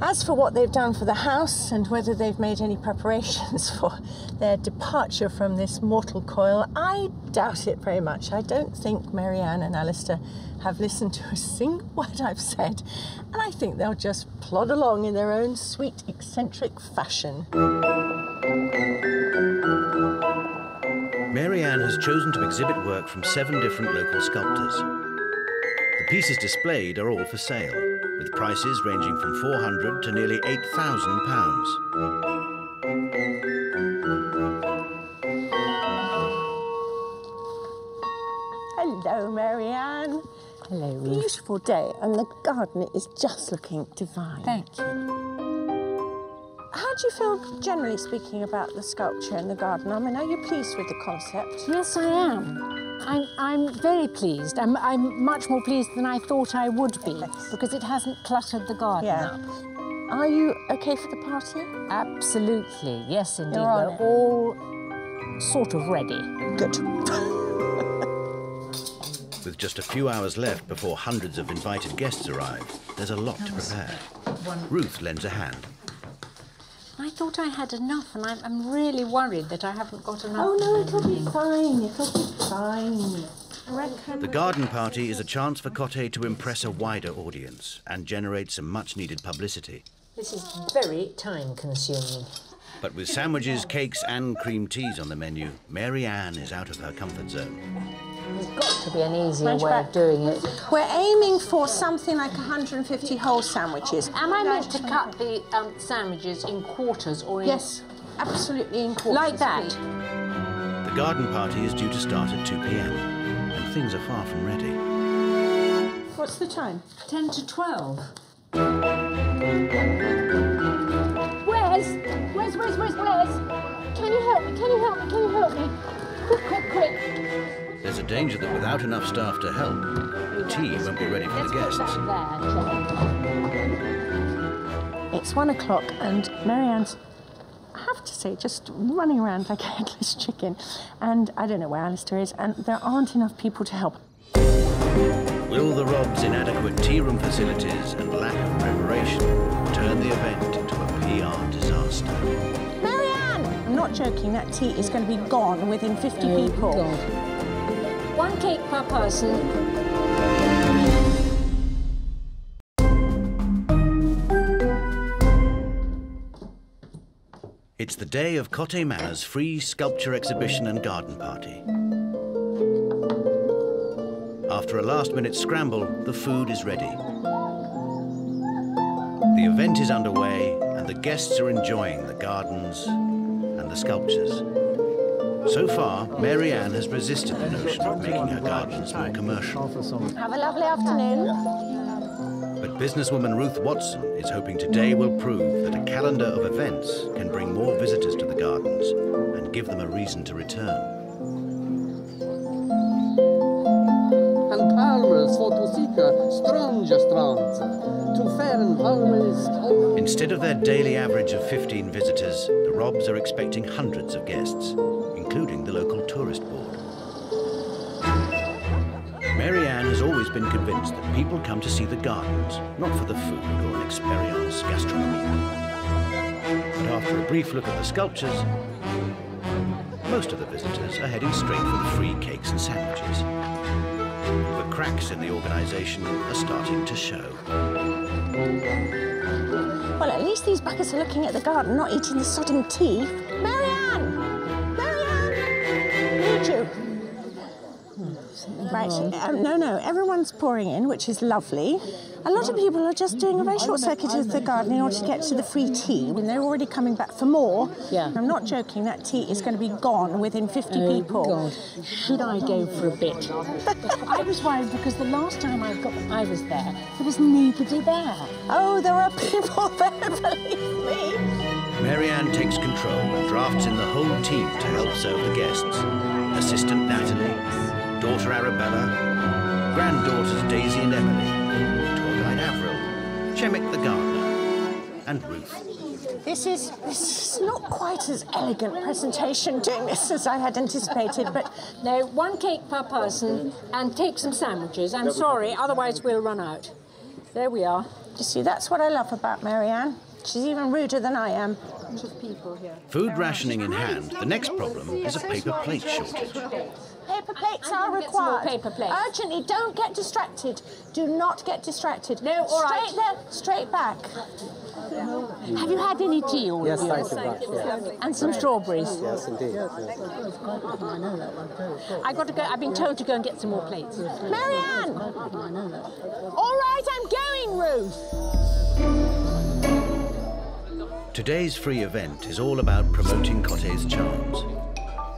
As for what they've done for the house and whether they've made any preparations for their departure from this mortal coil, I doubt it very much. I don't think Marianne and Alistair have listened to a single word I've said, and I think they'll just plod along in their own sweet, eccentric fashion. Marianne has chosen to exhibit work from seven different local sculptors. The pieces displayed are all for sale, with prices ranging from 400 to nearly 8,000 pounds. Hello, Marianne. Hello, Ruth. Beautiful day, and the garden is just looking divine. Thank you. How do you feel, generally speaking, about the sculpture in the garden? I mean, are you pleased with the concept? Yes, I am. I'm, I'm very pleased. I'm, I'm much more pleased than I thought I would be because it hasn't cluttered the garden Yeah. up. Are you okay for the party? Absolutely. Yes, indeed. You're We're it. all sort of ready. Good. With just a few hours left before hundreds of invited guests arrive, there's a lot to prepare. Ruth lends a hand. I thought I had enough, and I'm, I'm really worried that I haven't got enough. Oh, no, it'll be fine. It'll be fine. The garden party is a chance for Cothay to impress a wider audience and generate some much needed publicity. This is very time consuming. But with sandwiches, cakes, and cream teas on the menu, Mary Ann is out of her comfort zone. There's got to be an easier Punch way back. of doing it. We're aiming for something like 150 whole sandwiches. Am I meant to cut the um, sandwiches in quarters or in... Yes, absolutely in quarters. Like that? The garden party is due to start at 2 p.m. and things are far from ready. What's the time? 10 to 12. Where's? Where's, where's, where's, where's? Can you help me? Can you help me? Can you help me? Quick, quick, quick. There's a danger that without enough staff to help, the tea won't be ready for the guests. It's one o'clock and Marianne's, I have to say, just running around like a headless chicken. And I don't know where Alistair is, and there aren't enough people to help. Will the Robbs' inadequate tea room facilities and lack of preparation turn the event into a PR disaster? Marianne! I'm not joking, that tea is going to be gone within 50 Oh, people. God. One cake per person. It's the day of Cothay Manor's free sculpture exhibition and garden party. After a last-minute scramble, the food is ready. The event is underway and the guests are enjoying the gardens and the sculptures. So far, Mary Ann has resisted the notion of making her gardens more commercial. Have a lovely afternoon. But businesswoman Ruth Watson is hoping today will prove that a calendar of events can bring more visitors to the gardens and give them a reason to return. and palmers for to seek a stranger strands, to fair and Instead of their daily average of 15 visitors, the Robbs are expecting hundreds of guests, including the local tourist board. Mary Ann has always been convinced that people come to see the gardens, not for the food or an experience gastronomique. But after a brief look at the sculptures, most of the visitors are heading straight for the free cakes and sandwiches. The cracks in the organisation are starting to show. Well, at least these buckets are looking at the garden, not eating the sodding tea. Marianne! Right, um, no, no, everyone's pouring in, which is lovely. A lot of people are just doing a very short circuit of the garden in order to get to the free tea when they're already coming back for more. Yeah. I'm not joking, that tea is going to be gone within 50 Oh, people. God. Should I go for a bit? I was worried because the last time I got, I was there, there was nobody there. Oh, there are people there, believe me. Marianne takes control and drafts in the whole team to help serve the guests. Assistant Natalie, daughter Arabella, granddaughters Daisy and Emily, tour guide Avril, Chemick the gardener, and Ruth. This is, this is not quite as elegant presentation doing this as I had anticipated, but No, one cake per person and take some sandwiches. I'm sorry, otherwise we'll run out. There we are. you see, that's what I love about Marianne. She's even ruder than I am. people here. Food rationing in hand, the next problem is a paper plate shortage. Paper plates are get some required. paper plates. Urgently, don't get distracted. Do not get distracted. No, all right. Straight there, straight back. Have you had any tea all Yes, of you? thank you very much, yes. And some strawberries. Yes, indeed. I got to go. I've been told to go and get some more plates. Marianne! All right, I'm going, Ruth. Today's free event is all about promoting Cothay's charms.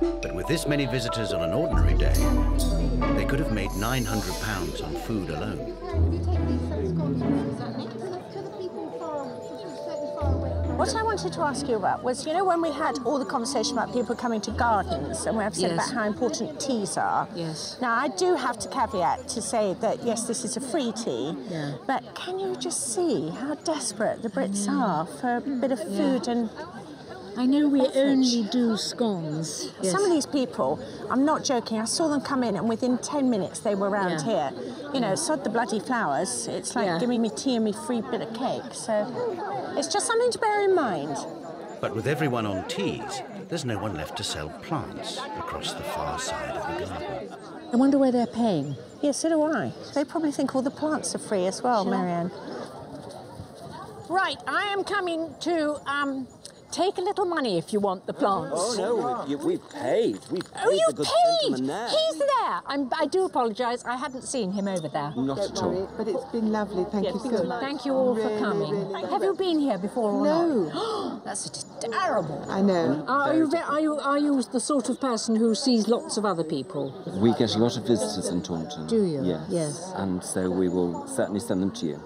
But with this many visitors on an ordinary day, they could have made £900 on food alone. What I wanted to ask you about was, you know, when we had all the conversation about people coming to gardens, and we have said Yes. about how important teas are. Yes. Now, I do have to caveat to say that yes, this is a free tea, Yeah. but can you just see how desperate the Brits mm. are for a bit of food and I know we only do scones. Yes. Some of these people, I'm not joking, I saw them come in and within 10 minutes they were around Yeah. here. You know, sod the bloody flowers. It's like Yeah. giving me tea and me free bit of cake. So it's just something to bear in mind. But with everyone on teas, there's no one left to sell plants across the far side of the garden. I wonder where they're paying. Yes, so do I. They probably think all the plants are free as well, Sure. Marianne. Right, I am coming to um, take a little money if you want the plants. Oh, no, we, we've paid. We've paid Oh, you the paid! there. He's there. I'm, I do apologise. I hadn't seen him over there. Not Don't at all. but it's been lovely. Thank you so much. Thank you all for Really, coming. really Have you been here before or No. not? That's terrible. I know. Are you, are you are you the sort of person who sees lots of other people? We get a lot of visitors in Taunton. Do you? Yes. Yes. And so we will certainly send them to you.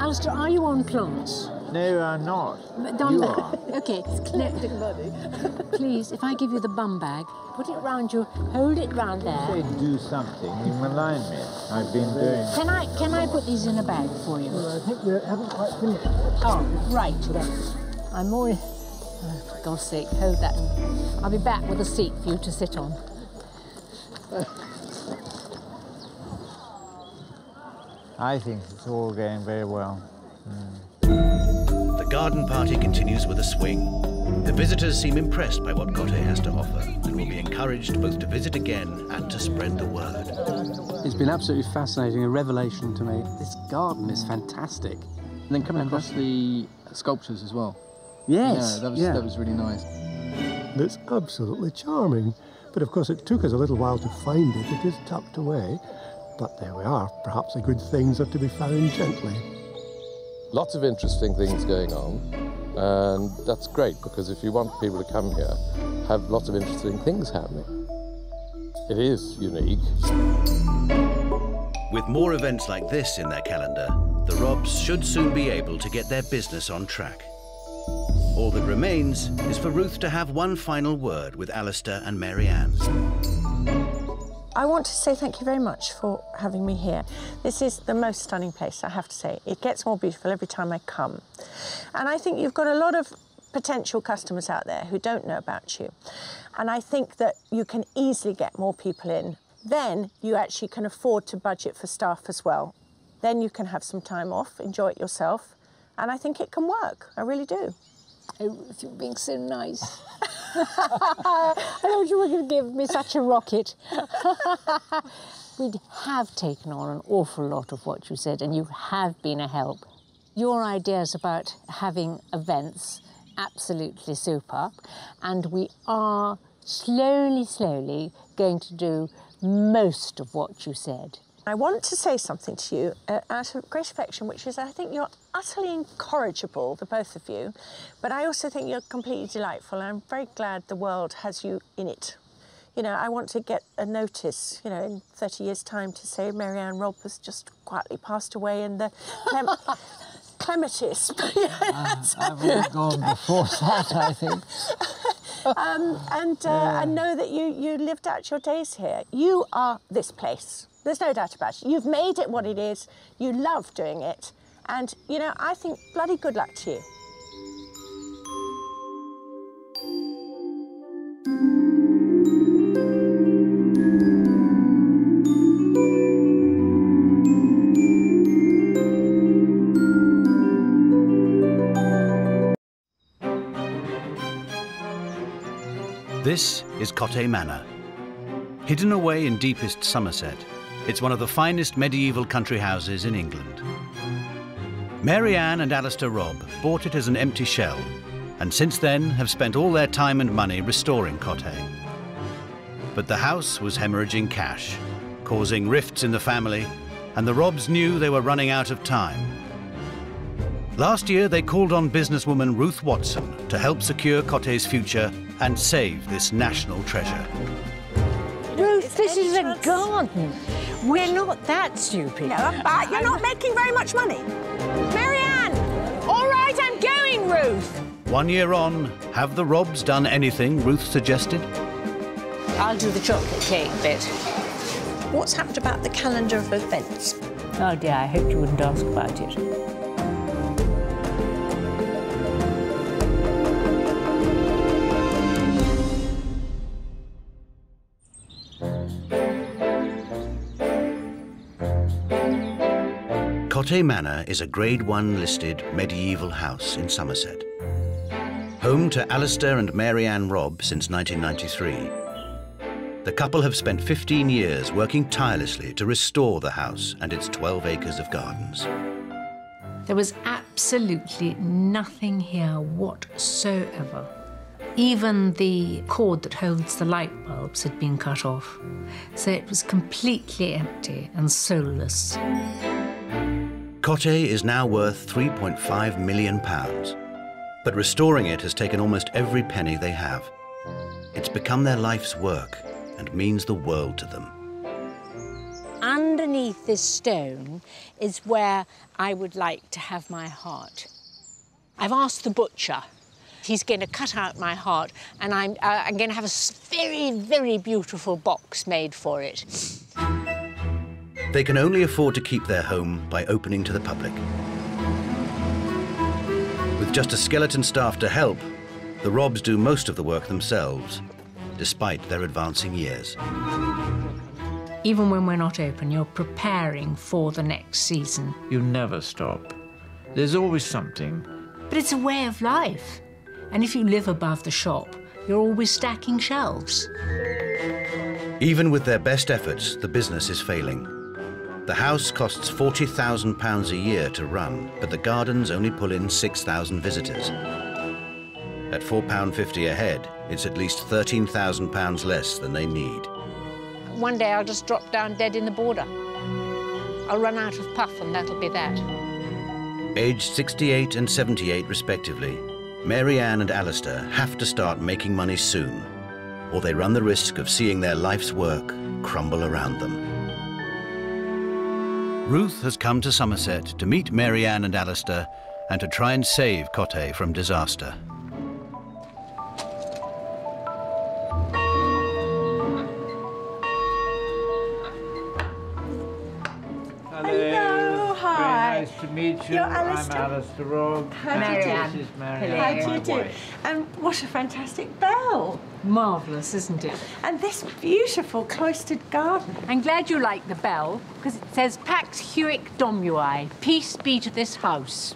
Alistair, are you on plants? No, I'm not. Done You that. are. Okay. Please, if I give you the bum bag, put it round you, hold it round there. Say do something. You malign me. I've been doing. Can I can I put these in a bag for you? I think we haven't quite finished. Oh, right. Then. I'm more. Oh, for God's sake, hold that. I'll be back with a seat for you to sit on. I think it's all going very well. Mm. The garden party continues with a swing. The visitors seem impressed by what Cothay has to offer and will be encouraged both to visit again and to spread the word. It's been absolutely fascinating, a revelation to me. This garden is fantastic. And then coming across the sculptures as well. Yes, Yeah, that was, yeah. that was really nice. It's absolutely charming. But of course, it took us a little while to find it. It is tucked away. But there we are. Perhaps the good things are to be found gently. Lots of interesting things going on, and that's great because if you want people to come here, have lots of interesting things happening. It is unique. With more events like this in their calendar, the Robbs should soon be able to get their business on track. All that remains is for Ruth to have one final word with Alistair and Mary Ann. I want to say thank you very much for having me here. This is the most stunning place, I have to say. It gets more beautiful every time I come. And I think you've got a lot of potential customers out there who don't know about you. And I think that you can easily get more people in. Then you actually can afford to budget for staff as well. Then you can have some time off, enjoy it yourself. And I think it can work. I really do. Oh, Ruth, you're being so nice. I thought you were going to give me such a rocket. we have taken on an awful lot of what you said, and you have been a help. Your ideas about having events, absolutely super. And we are slowly, slowly going to do most of what you said. I want to say something to you uh, out of great affection, which is I think you're utterly incorrigible, the both of you, but I also think you're completely delightful. And I'm very glad the world has you in it. You know, I want to get a notice, you know, in 30 years' time to say Marianne Robb has just quietly passed away in the Clem- clematis. I've already gone before that, I think. um, and, uh, and know that you, you lived out your days here. You are this place. There's no doubt about it. You've made it what it is. You love doing it. And, you know, I think bloody good luck to you. This is Cothay Manor. Hidden away in deepest Somerset, it's one of the finest medieval country houses in England. Mary Ann and Alistair Robb bought it as an empty shell, and since then have spent all their time and money restoring Cothay. But the house was hemorrhaging cash, causing rifts in the family, and the Robbs knew they were running out of time. Last year, they called on businesswoman Ruth Watson to help secure Cothay's future and save this national treasure. Ruth, this is a garden. We're not that stupid. No, but you're not making very much money. Marianne! All right, I'm going, Ruth. One year on, have the Robbs done anything Ruth suggested? I'll do the chocolate cake bit. What's happened about the calendar of events? Oh dear, I hoped you wouldn't ask about it. Cothay Manor is a Grade 1 listed medieval house in Somerset. Home to Alistair and Mary Ann Robb since 1993. The couple have spent 15 years working tirelessly to restore the house and its 12 acres of gardens. There was absolutely nothing here whatsoever. Even the cord that holds the light bulbs had been cut off, so it was completely empty and soulless. Cothay is now worth 3.5 million pounds, but restoring it has taken almost every penny they have. It's become their life's work and means the world to them. Underneath this stone is where I would like to have my heart. I've asked the butcher. He's going to cut out my heart, and I'm, uh, I'm going to have a very, very beautiful box made for it. They can only afford to keep their home by opening to the public. With just a skeleton staff to help, the Robbs do most of the work themselves, despite their advancing years. Even when we're not open, you're preparing for the next season. You never stop. There's always something. But it's a way of life. And if you live above the shop, you're always stacking shelves. Even with their best efforts, the business is failing. The house costs £40,000 a year to run, but the gardens only pull in 6,000 visitors. At £4.50 a head, it's at least £13,000 less than they need. One day I'll just drop down dead in the border. I'll run out of puff, and that'll be that. Aged 68 and 78 respectively, Mary Ann and Alistair have to start making money soon, or they run the risk of seeing their life's work crumble around them. Ruth has come to Somerset to meet Marianne and Alistair and to try and save Cothay from disaster. Nice to meet you. You're I'm Alistair. Alistair Robb. How do you do? This is Mary How do you do? And what a fantastic bell. Marvellous, isn't it? And this beautiful cloistered garden. I'm glad you like the bell, because it says Pax Huic Domui, peace be to this house.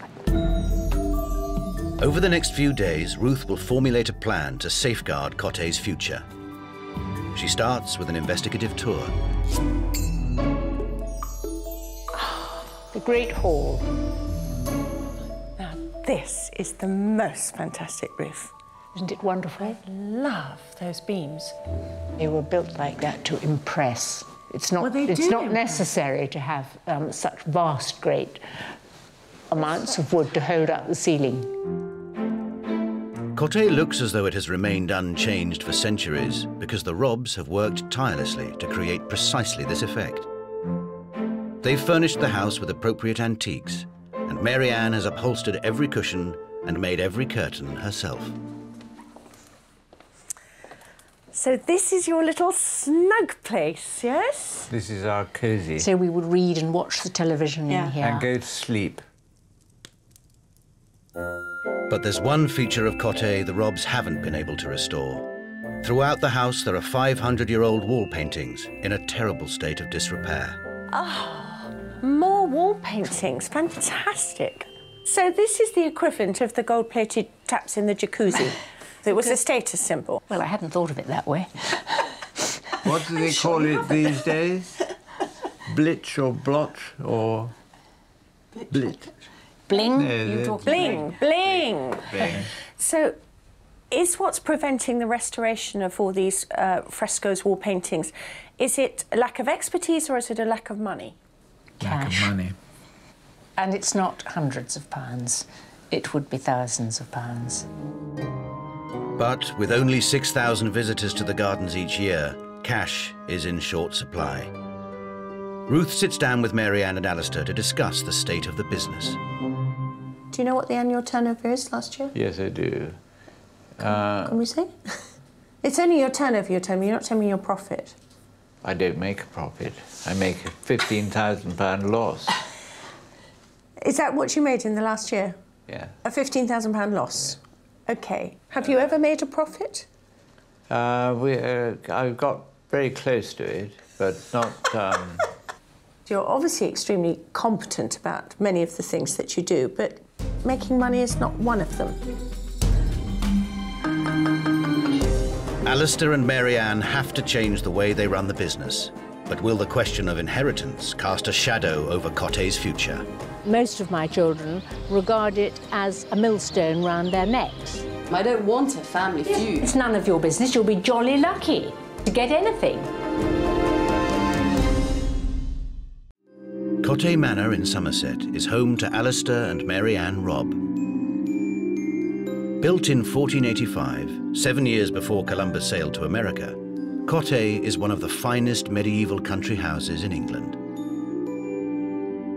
Over the next few days, Ruth will formulate a plan to safeguard Cothay's future. She starts with an investigative tour. The Great Hall. Now, this is the most fantastic roof. Isn't it wonderful? I love those beams. They were built like that to impress. It's not, Well, it's not impress. necessary to have um, such vast, great amounts of wood to hold up the ceiling. Cothay looks as though it has remained unchanged for centuries because the Robbs have worked tirelessly to create precisely this effect. They've furnished the house with appropriate antiques, and Mary Ann has upholstered every cushion and made every curtain herself. So this is your little snug place, yes? This is our cosy. So we would read and watch the television Yeah. in here. And go to sleep. But there's one feature of Cothay the Robbs haven't been able to restore. Throughout the house, there are 500 year old wall paintings in a terrible state of disrepair. Oh, more wall paintings. Fantastic. So this is the equivalent of the gold-plated taps in the jacuzzi. it was a status symbol. Well, I hadn't thought of it that way. What do they call it these days? Blitch or blotch or blit? Bling? No, you the- talking Bling, bling. Bling. So, is what's preventing the restoration of all these uh, frescoes, wall paintings, is it a lack of expertise or is it a lack of money? Lack of money. And it's not hundreds of pounds. It would be thousands of pounds. But with only 6,000 visitors to the gardens each year, cash is in short supply. Ruth sits down with Mary Ann and Alistair to discuss the state of the business. Do you know what the annual turnover is last year? Yes, I do. Uh, Can we say? it's only your turnover you're telling me, you're not telling me your profit. I don't make a profit. I make a £15,000 loss. Is that what you made in the last year? Yeah. A £15,000 loss? Okay. Have you ever made a profit? Uh, we, uh, I got very close to it, but not. Um, You're obviously extremely competent about many of the things that you do, but making money is not one of them. Alistair and Mary Ann have to change the way they run the business. But will the question of inheritance cast a shadow over Cothay's future? most of my children regard it as a millstone round their necks. I don't want a family feud. It's none of your business. You'll be jolly lucky to get anything. Cothay Manor in Somerset is home to Alistair and Mary Ann Robb. Built in 1485, seven years before Columbus sailed to America, Cothay is one of the finest medieval country houses in England.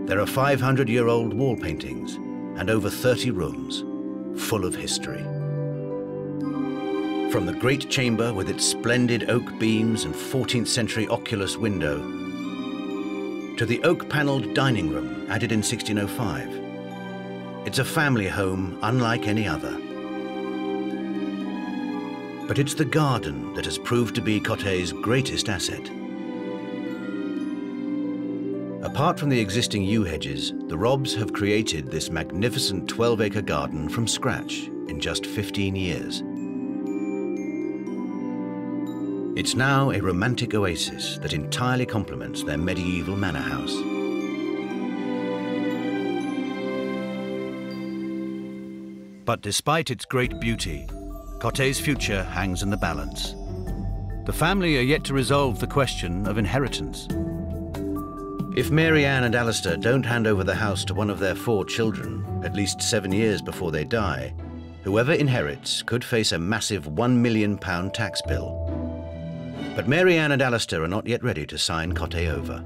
There are 500-year-old wall paintings and over 30 rooms, full of history. From the great chamber with its splendid oak beams and 14th century oculus window, to the oak-panelled dining room added in 1605. It's a family home unlike any other. But it's the garden that has proved to be Cothay's greatest asset. Apart from the existing yew hedges, the Robbs have created this magnificent 12-acre garden from scratch in just 15 years. It's now a romantic oasis that entirely complements their medieval manor house. But despite its great beauty, Cothay's future hangs in the balance. The family are yet to resolve the question of inheritance. If Mary Ann and Alistair don't hand over the house to one of their four children, at least seven years before they die, whoever inherits could face a massive £1 million tax bill. But Mary Ann and Alistair are not yet ready to sign Cothay over.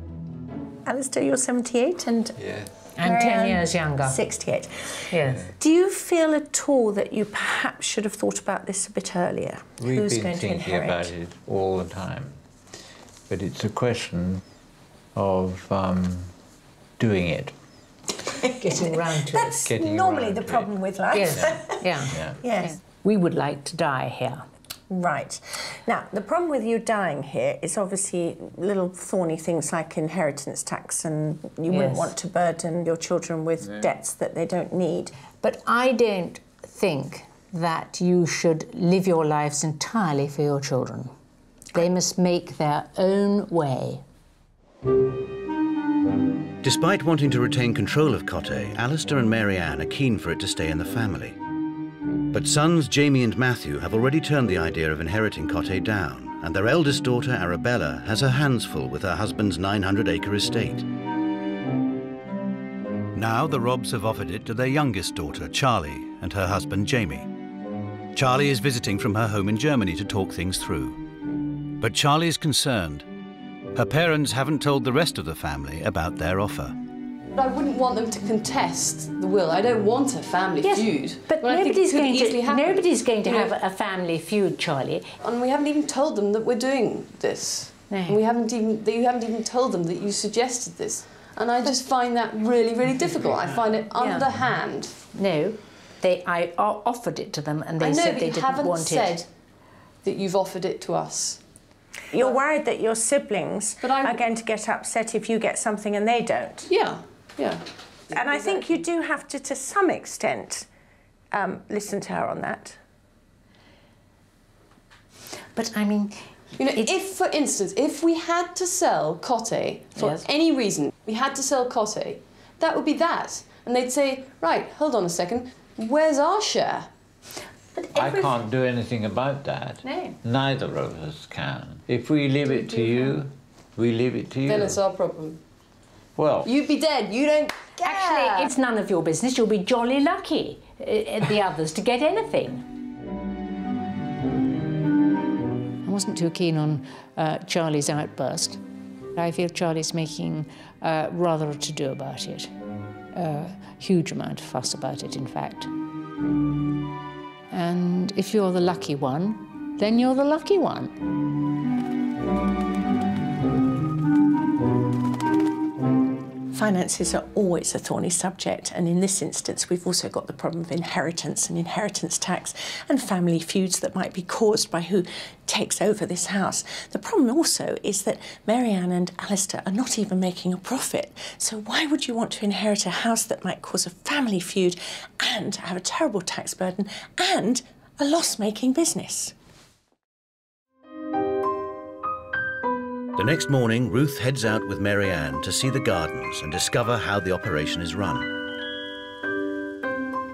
Alistair, you're 78 and Yeah. And Mary 10 years younger. 68. Yes. Do you feel at all that you perhaps should have thought about this a bit earlier? We've Who's been going to thinking inherit? about it all the time. But it's a question of um, doing it. Getting round to That's it. Getting normally the to problem with life. Yes. Yeah. Yeah. Yes. We would like to die here. Right. Now, the problem with you dying here is obviously little thorny things like inheritance tax, and you wouldn't want to burden your children with No. debts that they don't need. But I don't think that you should live your lives entirely for your children. They must make their own way. Despite wanting to retain control of Cothay, Alistair and Mary Ann are keen for it to stay in the family. But sons Jamie and Matthew have already turned the idea of inheriting Cothay down, and their eldest daughter, Arabella, has her hands full with her husband's 900-acre estate. Now the Robbs have offered it to their youngest daughter, Charlie, and her husband, Jamie. Charlie is visiting from her home in Germany to talk things through. But Charlie is concerned. Her parents haven't told the rest of the family about their offer. I wouldn't want them to contest the will. I don't want a family Yes, feud. but when I think nobody's going to- nobody's going to You know, have a family feud, Charlie. And we haven't even told them that we're doing this. And we haven't even that you haven't even told them that you suggested this. And I just find that really, really difficult. I find it Yeah. underhand. No, they. I o- offered it to them, and they I know, said but they you didn't haven't want said it. that you've offered it to us. You're worried that your siblings are going to get upset if you get something and they don't. Yeah, yeah. And I think you do have to, to some extent, um, listen to her on that. But I mean, You know, if, for instance, if we had to sell Cothay for Yes. any reason, we had to sell Cothay, that would be that. And they'd say, right, hold on a second, where's our share? I can't do anything about that. No. Neither of us can. If we leave it to you, we leave it to you. Then it's our problem. Well, You'd be dead. You don't care. Actually, it's none of your business. You'll be jolly lucky, uh, the others, to get anything. I wasn't too keen on uh, Charlie's outburst. I feel Charlie's making uh, rather a to-do about it. A huge amount of fuss about it, in fact. And if you're the lucky one, then you're the lucky one. Finances are always a thorny subject, and in this instance, we've also got the problem of inheritance and inheritance tax and family feuds that might be caused by who takes over this house. The problem also is that Marianne and Alistair are not even making a profit. So, why would you want to inherit a house that might cause a family feud and have a terrible tax burden and a loss making business? The next morning, Ruth heads out with Mary Ann to see the gardens and discover how the operation is run.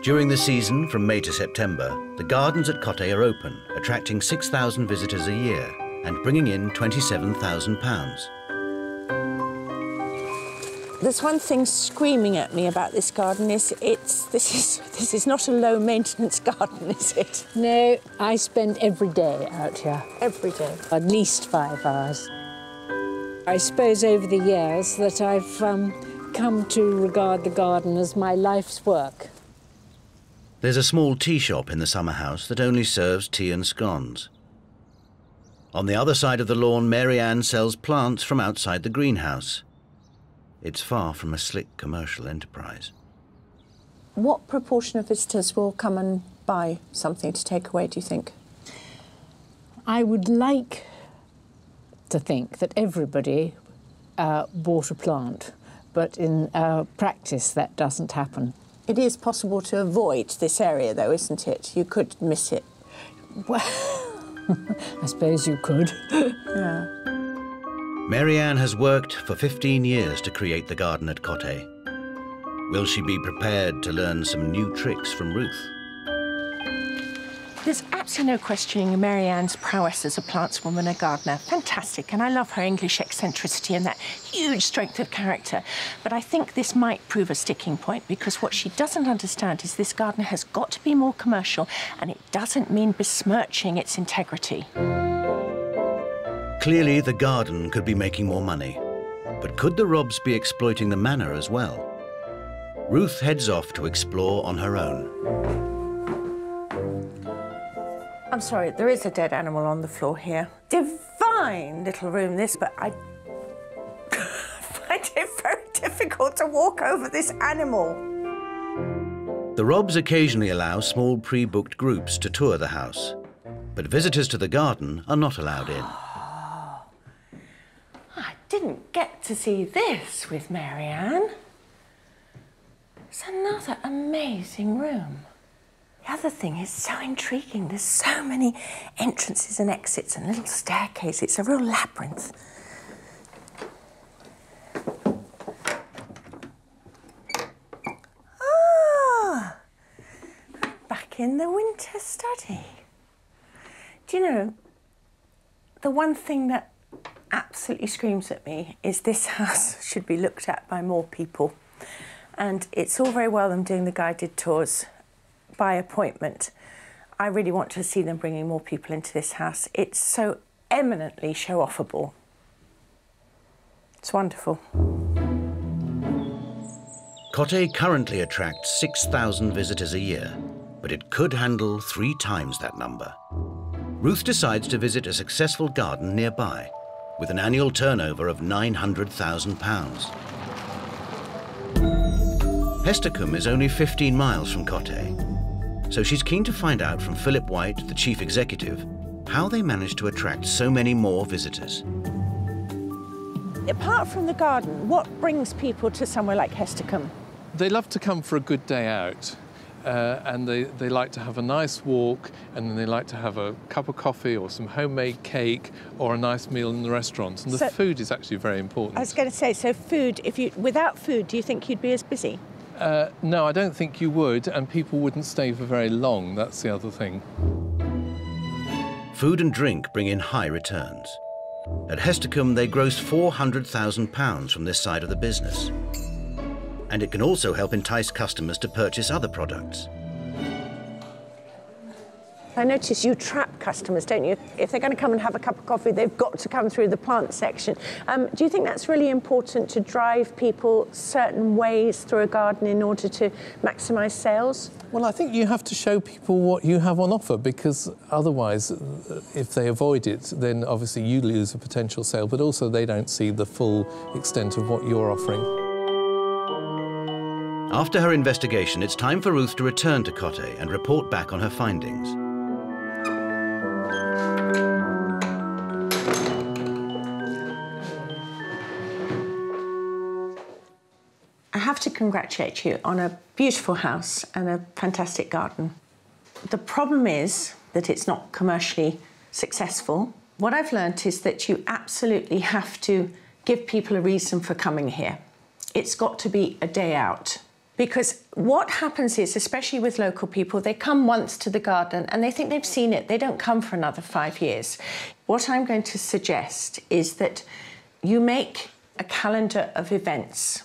During the season, from May to September, the gardens at Cothay are open, attracting 6,000 visitors a year and bringing in £27,000. There's one thing screaming at me about this garden is it's this is this is not a low maintenance garden, is it? No, I spend every day out here. Every day. At least five hours. I suppose over the years that I've um, come to regard the garden as my life's work. There's a small tea shop in the summer house that only serves tea and scones. On the other side of the lawn, Mary Ann sells plants from outside the greenhouse. It's far from a slick commercial enterprise. What proportion of visitors will come and buy something to take away, do you think? I would like to think that everybody uh, bought a plant, but in uh, practice that doesn't happen. It is possible to avoid this area, though, isn't it? You could miss it. Well, I suppose you could. yeah. Marianne has worked for 15 years to create the garden at Cothay. Will she be prepared to learn some new tricks from Ruth? There's absolutely no questioning Mary Ann's prowess as a plantswoman and gardener. Fantastic, and I love her English eccentricity and that huge strength of character. But I think this might prove a sticking point because what she doesn't understand is this garden has got to be more commercial and it doesn't mean besmirching its integrity. Clearly, the garden could be making more money. But could the Robbs be exploiting the manor as well? Ruth heads off to explore on her own. I'm sorry, there is a dead animal on the floor here. Divine little room, this, but I find it very difficult to walk over this animal. The Robbs occasionally allow small pre booked groups to tour the house, but visitors to the garden are not allowed in. I didn't get to see this with Mary Ann. It's another amazing room. The other thing is so intriguing. There's so many entrances and exits and little staircases. It's a real labyrinth. Ah, back in the winter study. Do you know, the one thing that absolutely screams at me is this house should be looked at by more people. And it's all very well them doing the guided tours by appointment. I really want to see them bringing more people into this house. It's so eminently show offable. It's wonderful. Cothay currently attracts 6,000 visitors a year, but it could handle three times that number. Ruth decides to visit a successful garden nearby with an annual turnover of £900,000. Hestercombe is only 15 miles from Cothay, so she's keen to find out from Philip White, the chief executive, how they managed to attract so many more visitors. Apart from the garden, what brings people to somewhere like Hestercombe? They love to come for a good day out. Uh, and they, they like to have a nice walk and then they like to have a cup of coffee or some homemade cake or a nice meal in the restaurant. And the food is actually very important. I was going to say, so food, if you, without food, do you think you'd be as busy? Uh, no, I don't think you would, and people wouldn't stay for very long. That's the other thing. Food and drink bring in high returns. At Hestercombe, they gross £400,000 from this side of the business. And it can also help entice customers to purchase other products. I notice you trap customers, don't you? If they're going to come and have a cup of coffee, they've got to come through the plant section. Um, do you think that's really important to drive people certain ways through a garden in order to maximise sales? Well, I think you have to show people what you have on offer because otherwise, if they avoid it, then obviously you lose a potential sale, but also they don't see the full extent of what you're offering. After her investigation, it's time for Ruth to return to Cothay and report back on her findings. I have to congratulate you on a beautiful house and a fantastic garden. The problem is that it's not commercially successful What I've learned is that you absolutely have to give people a reason for coming here. It's got to be a day out. Because what happens is, especially with local people, they come once to the garden and they think they've seen it. They don't come for another five years. What I'm going to suggest is that you make a calendar of events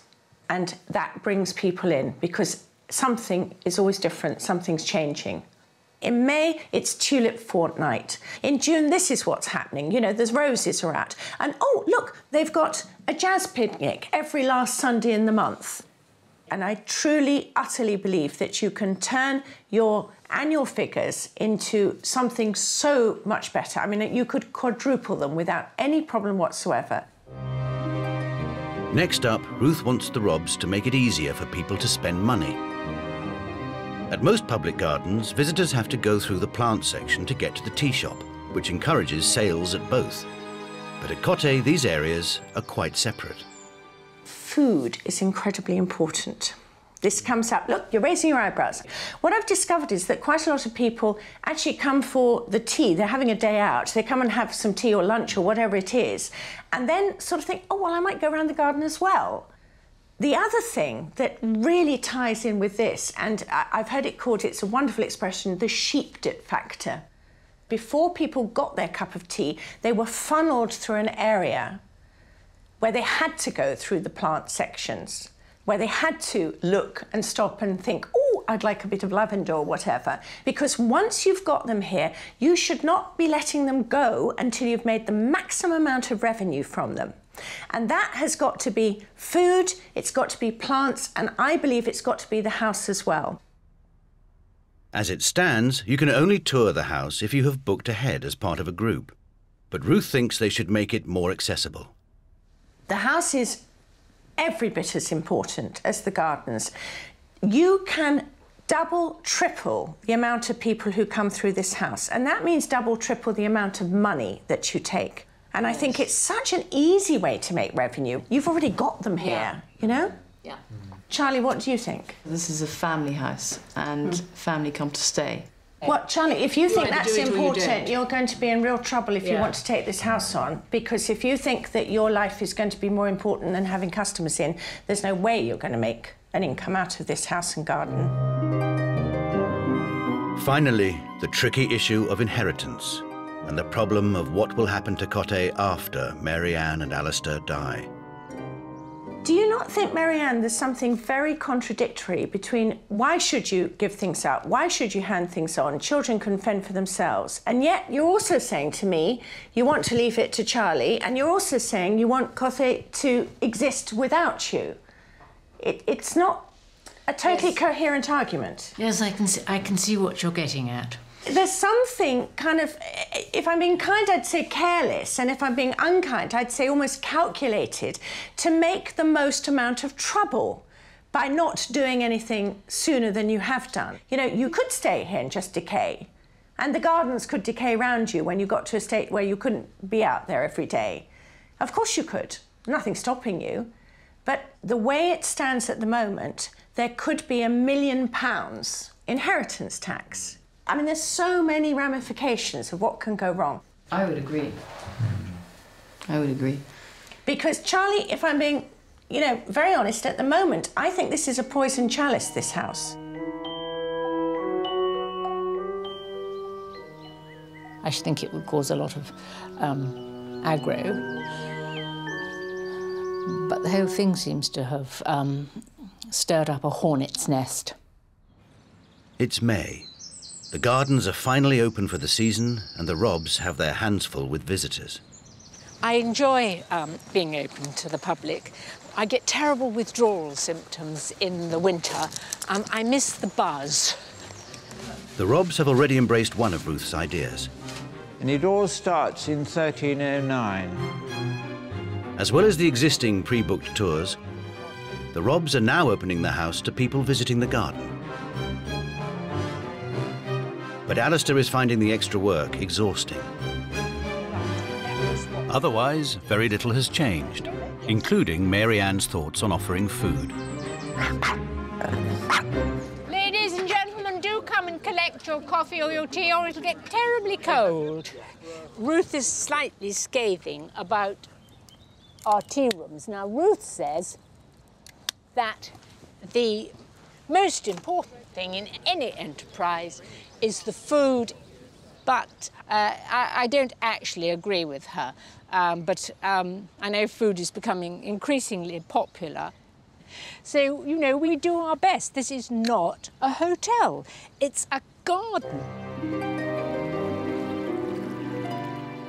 and that brings people in because something is always different, something's changing. In May, it's tulip fortnight. In June, this is what's happening. You know, there's roses are out. And oh, look, they've got a jazz picnic every last Sunday in the month. And I truly, utterly believe that you can turn your annual figures into something so much better. I mean, you could quadruple them without any problem whatsoever. Next up, Ruth wants the Robbs to make it easier for people to spend money. At most public gardens, visitors have to go through the plant section to get to the tea shop, which encourages sales at both. But at Cothay, these areas are quite separate. Food is incredibly important. This comes up, look, you're raising your eyebrows. What I've discovered is that quite a lot of people actually come for the tea. They're having a day out. They come and have some tea or lunch or whatever it is, and then sort of think, oh, well, I might go around the garden as well. The other thing that really ties in with this, and I've heard it called, it's a wonderful expression, the sheep dip factor. Before people got their cup of tea, they were funneled through an area where they had to go through the plant sections, where they had to look and stop and think, oh, I'd like a bit of lavender or whatever. Because once you've got them here, you should not be letting them go until you've made the maximum amount of revenue from them. And that has got to be food, it's got to be plants, and I believe it's got to be the house as well. As it stands, you can only tour the house if you have booked ahead as part of a group. But Ruth thinks they should make it more accessible. The house is every bit as important as the gardens. You can double, triple the amount of people who come through this house, and that means double, triple the amount of money that you take. And I think it's such an easy way to make revenue. You've already got them here, Yeah. you know? Yeah. Charlie, what do you think? This is a family house, and Mm. family come to stay. What, Charlie, if you You think that's do you important, you're going to be in real trouble if you want to take this house on. Because if you think that your life is going to be more important than having customers in, there's no way you're going to make an income out of this house and garden. Finally, the tricky issue of inheritance and the problem of what will happen to Cothay after Mary Ann and Alistair die. Do you not think, Marianne, there's something very contradictory between why should you give things out? Why should you hand things on? Children can fend for themselves. And yet you're also saying to me you want to leave it to Charlie, and you're also saying you want Cothay to exist without you. It, it's not a totally coherent argument. Yes, I can see, I can see what you're getting at. There's something kind of, if I'm being kind, I'd say careless, and if I'm being unkind, I'd say almost calculated to make the most amount of trouble by not doing anything sooner than you have done. You know, you could stay here and just decay, and the gardens could decay around you when you got to a state where you couldn't be out there every day. Of course you could, nothing stopping you. But the way it stands at the moment, there could be a million pounds inheritance tax. I mean, there's so many ramifications of what can go wrong. I would agree. I would agree. Because, Charlie, if I'm being, you know, very honest, at the moment, I think this is a poison chalice, this house. I think it would cause a lot of um, aggro. But the whole thing seems to have um, stirred up a hornet's nest. It's May. The gardens are finally open for the season, and the Robbs have their hands full with visitors. I enjoy um, being open to the public. I get terrible withdrawal symptoms in the winter. Um, I miss the buzz. The Robbs have already embraced one of Ruth's ideas. And it all starts in 1309. As well as the existing pre booked tours, the Robbs are now opening the house to people visiting the garden. But Alistair is finding the extra work exhausting. Otherwise, very little has changed, including Mary Ann's thoughts on offering food. Ladies and gentlemen, do come and collect your coffee or your tea or it'll get terribly cold. Ruth is slightly scathing about our tea rooms. Now, Ruth says that the most important thing in any enterprise is the food, but uh, I, I, don't actually agree with her. Um, but um, I know food is becoming increasingly popular. So, you know, we do our best. This is not a hotel, it's a garden.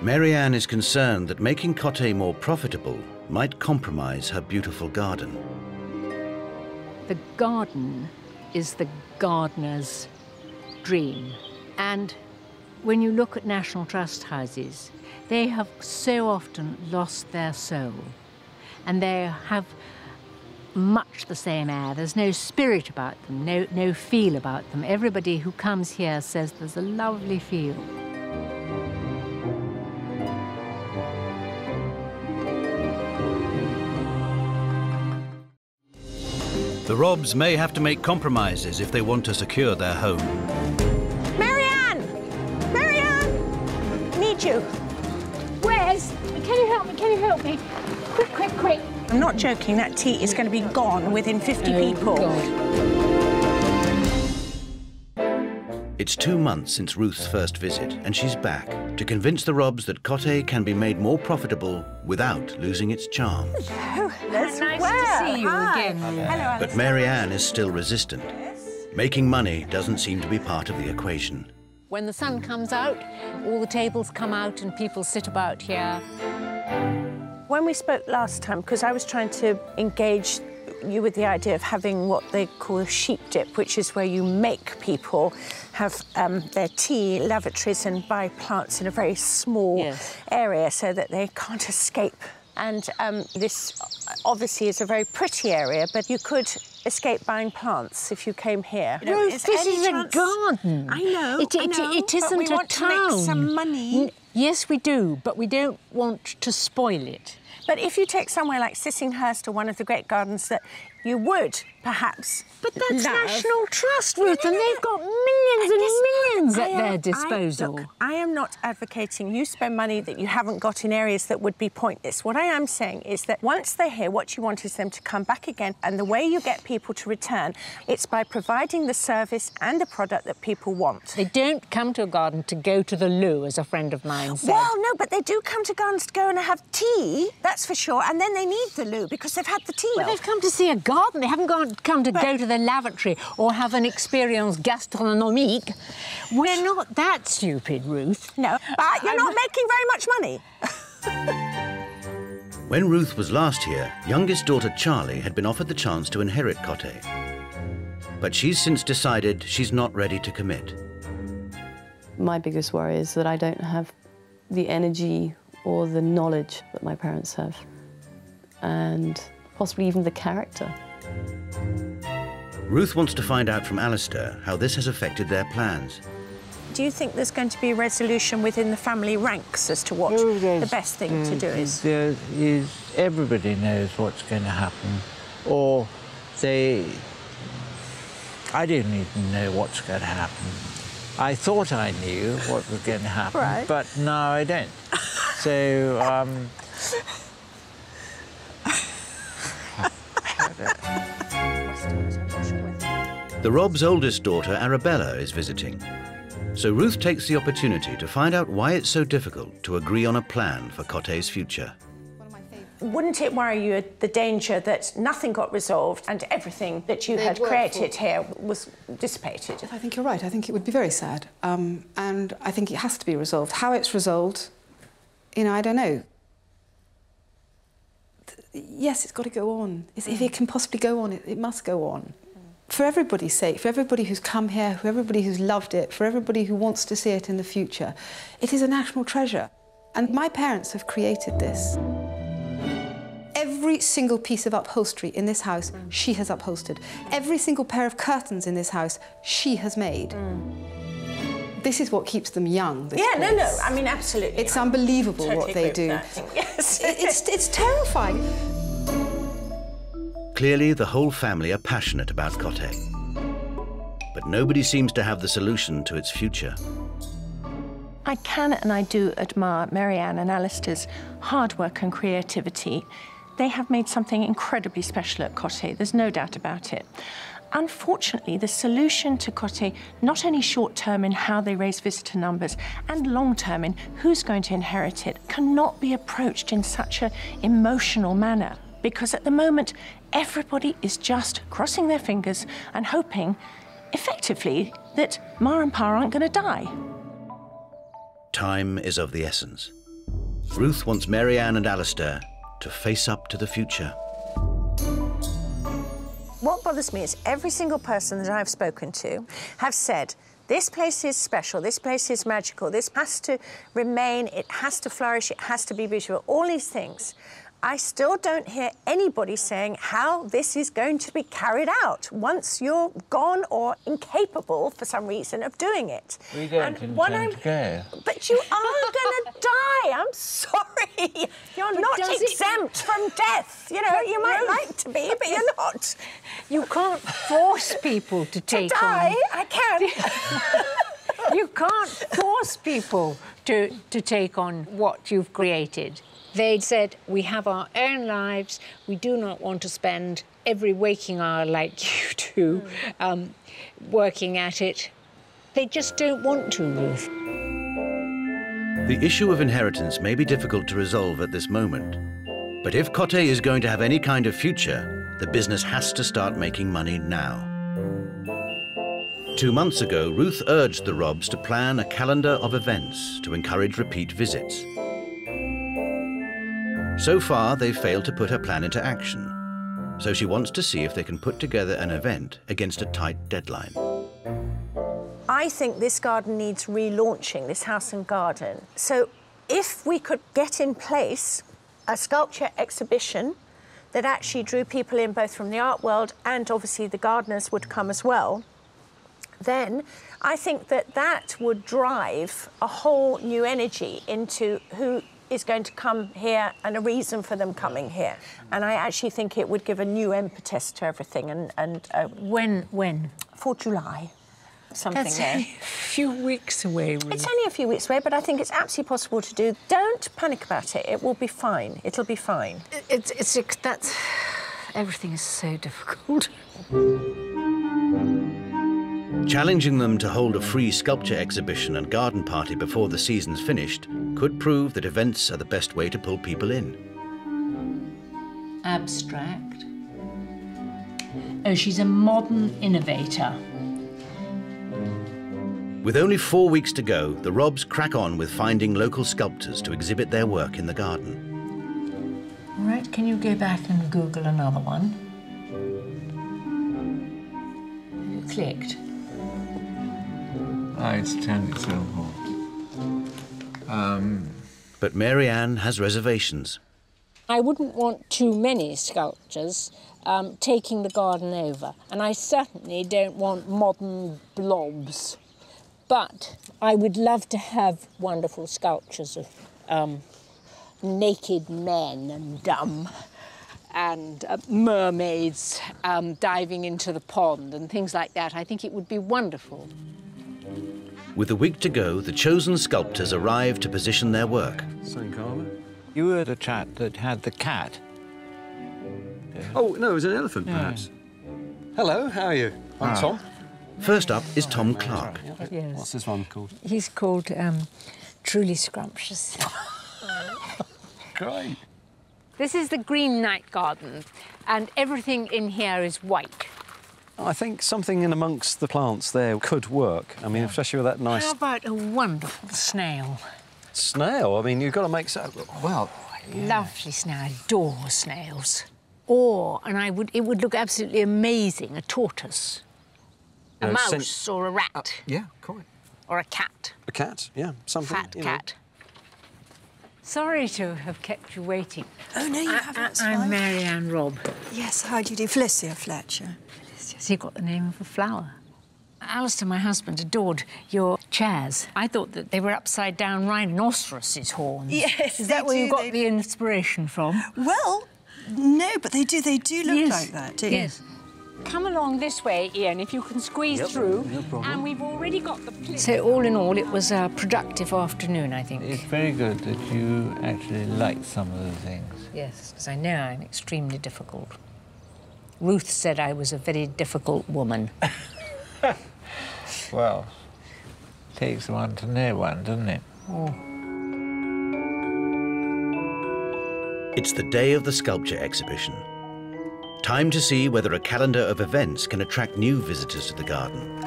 Marianne is concerned that making Cothay more profitable might compromise her beautiful garden. The garden is the gardener's dream. And when you look at National Trust houses, they have so often lost their soul. And they have much the same air. There's no spirit about them, no, no feel about them. Everybody who comes here says there's a lovely feel. The Robbs may have to make compromises if they want to secure their home. Marianne! Marianne! Need you. Where's? Can you help me? Can you help me? Quick, quick, quick. I'm not joking, that tea is going to be gone within 50 oh, people. God. It's two months since Ruth's first visit, and she's back to convince the Robbs that Cothay can be made more profitable without losing its charm. Hello, nice well. to see you Hi. again. Hello, But Marianne is still resistant. Making money doesn't seem to be part of the equation. When the sun comes out, all the tables come out and people sit about here. When we spoke last time, because I was trying to engage you with the idea of having what they call a sheep dip, which is where you make people have um, their tea, lavatories and buy plants in a very small Yes. area so that they can't escape. And um, this obviously is a very pretty area, but you could escape buying plants if you came here. You know, Ruth, is this is a garden. I know, It, I it, know, it but isn't we a want town. to make some money. N- yes, we do, but we don't want to spoil it. But if you take somewhere like Sissinghurst or one of the great gardens that you would perhaps. But that's love. National Trust, Ruth, and they've got millions and millions at am- their I- disposal. look, I am not advocating you spend money that you haven't got in areas that would be pointless. What I am saying is that once they're here, what you want is them to come back again. And the way you get people to return, it's by providing the service and the product that people want. They don't come to a garden to go to the loo, as a friend of mine said. Well, no, but they do come to gardens to go and have tea, that's for sure. And then they need the loo because they've had the tea. But they've come to see a garden. They haven't gone, come to go to the lavatory or have an experience gastronomique. We're not that stupid, Ruth. No, uh, but you're not making very much money. When Ruth was last here, youngest daughter Charlie had been offered the chance to inherit Cothay. But she's since decided she's not ready to commit. My biggest worry is that I don't have the energy or the knowledge that my parents have, and possibly even the character. Ruth wants to find out from Alistair how this has affected their plans. Do you think there's going to be a resolution within the family ranks as to what the best thing to do is? There is, everybody knows what's going to happen, or they. I didn't even know what's going to happen. I thought I knew what was going to happen, Right. but now I don't. so, um, The Robbs' oldest daughter, Arabella, is visiting. So Ruth takes the opportunity to find out why it's so difficult to agree on a plan for Cothay's future. Wouldn't it worry you the danger that nothing got resolved and everything that you They'd had created for. here was dissipated? I think you're right. I think it would be very sad. Um, and I think it has to be resolved. How it's resolved, you know, I don't know. Yes, it's got to go on. It's- If it mm. can possibly go on, it, it must go on. Mm. For everybody's sake, for everybody who's come here, for everybody who's loved it, for everybody who wants to see it in the future, it is a national treasure. And my parents have created this. Every single piece of upholstery in this house, mm. she has upholstered. Every single pair of curtains in this house, she has made. This is what keeps them young. this Yeah, no, no, place. I mean, absolutely. It's unbelievable Totally what they do. with that. Yes. It- it's, it's terrifying. Clearly, the whole family are passionate about Cothay. but nobody seems to have the solution to its future. I can and I do admire Marianne and Alistair's hard work and creativity. They have made something incredibly special at Cothay, there's no doubt about it. Unfortunately, the solution to Cothay, not only short term in how they raise visitor numbers and long term in who's going to inherit it, cannot be approached in such an emotional manner. Because at the moment, everybody is just crossing their fingers and hoping, effectively, that Ma and Pa aren't going to die. Time is of the essence. Ruth wants Marianne and Alistair to face up to the future. What bothers me is every single person that I've spoken to have said, this place is special, this place is magical, this has to remain, it has to flourish, it has to be beautiful, all these things. I still don't hear anybody saying how this is going to be carried out once you're gone or incapable for some reason of doing it. We don't And intend I'm- to care. But you are going to die. I'm sorry. You're But not does it- exempt from death. You know, you might Ruth. like to be, but you're not. You can't force people to take to die, on. I can. you can't force people to, to take on what you've created. They said, we have our own lives. We do not want to spend every waking hour like you do um, working at it. They just don't want to, Ruth. The issue of inheritance may be difficult to resolve at this moment. But if Cothay is going to have any kind of future, the business has to start making money now. Two months ago, Ruth urged the Robbs to plan a calendar of events to encourage repeat visits. So far, they've failed to put her plan into action. So she wants to see if they can put together an event against a tight deadline. I think this garden needs relaunching, this house and garden. So if we could get in place a sculpture exhibition that actually drew people in both from the art world and obviously the gardeners would come as well, then I think that that would drive a whole new energy into who is going to come here and a reason for them coming here. And I actually think it would give a new impetus to everything. And, and uh, when when for July, something That's there. a few weeks away, Ruth. It's only a few weeks away, but I think it's absolutely possible to do. Don't panic about it. It will be fine. It'll be fine. It's, it's, that's, everything is so difficult. Challenging them to hold a free sculpture exhibition and garden party before the season's finished could prove that events are the best way to pull people in. Abstract. Oh, she's a modern innovator. With only four weeks to go, the Robbs crack on with finding local sculptors to exhibit their work in the garden. All right, can you go back and Google another one? You clicked? Ah, it's turned itself on. Um, But Marianne has reservations. I wouldn't want too many sculptures um, taking the garden over, and I certainly don't want modern blobs. But I would love to have wonderful sculptures of um, naked men and dumb and uh, mermaids um, diving into the pond and things like that. I think it would be wonderful. With a week to go, the chosen sculptors arrive to position their work. St. Carlo? you were the chap that had the cat. Oh, no, it was an elephant, Yeah. perhaps. Hello, how are you? I'm Ah. Tom. First up is Tom Clark. Yes. What's this one called? He's called um, Truly Scrumptious. Great. This is the Green Night Garden, and everything in here is white. I think something in amongst the plants there could work. I mean, especially with that nice How about a wonderful snail? snail. I mean, you've got to make so. Well, Lovely snail. I adore snails. Or, and I would, it would look absolutely amazing, a tortoise. A You know, sen- mouse or a rat. Uh, yeah, quite. Or a cat. A cat, yeah, something. Fat you know. cat. Sorry to have kept you waiting. Oh, no, you I, haven't. it's I, am. Marianne Robb. Yes, how do you do? Felicia Fletcher. Has he got the name of a flower? Alistair, my husband, adored your chairs. I thought that they were upside down rhinoceros' horns. Yes, Is that they where you got they- the inspiration from? Well, no, but they do. They do look Yes. like that, do Yes. come along this way, Ian, if you can squeeze Yep, through. no problem. And we've already got the So all in all, it was a productive afternoon, I think. It's very good that you actually like some of the things. Yes, because I know I'm extremely difficult. Ruth said I was a very difficult woman. Well, takes one to know one, doesn't it? It's the day of the sculpture exhibition. Time to see whether a calendar of events can attract new visitors to the garden.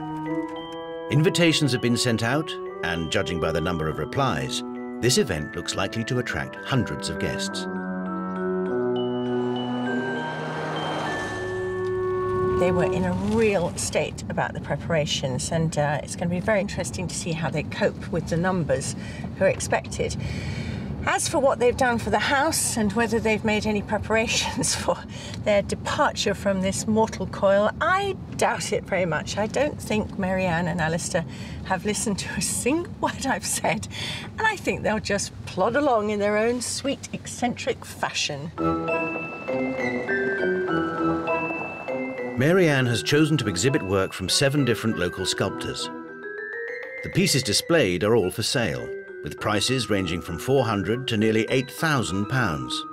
Invitations have been sent out, and judging by the number of replies, this event looks likely to attract hundreds of guests. They were in a real state about the preparations, and uh, it's going to be very interesting to see how they cope with the numbers who are expected. As for what they've done for the house and whether they've made any preparations for their departure from this mortal coil, I doubt it very much. I don't think Marianne and Alistair have listened to a single word I've said, and I think they'll just plod along in their own sweet, eccentric fashion. Mary Ann has chosen to exhibit work from seven different local sculptors. The pieces displayed are all for sale, with prices ranging from 400 to nearly 8,000 pounds.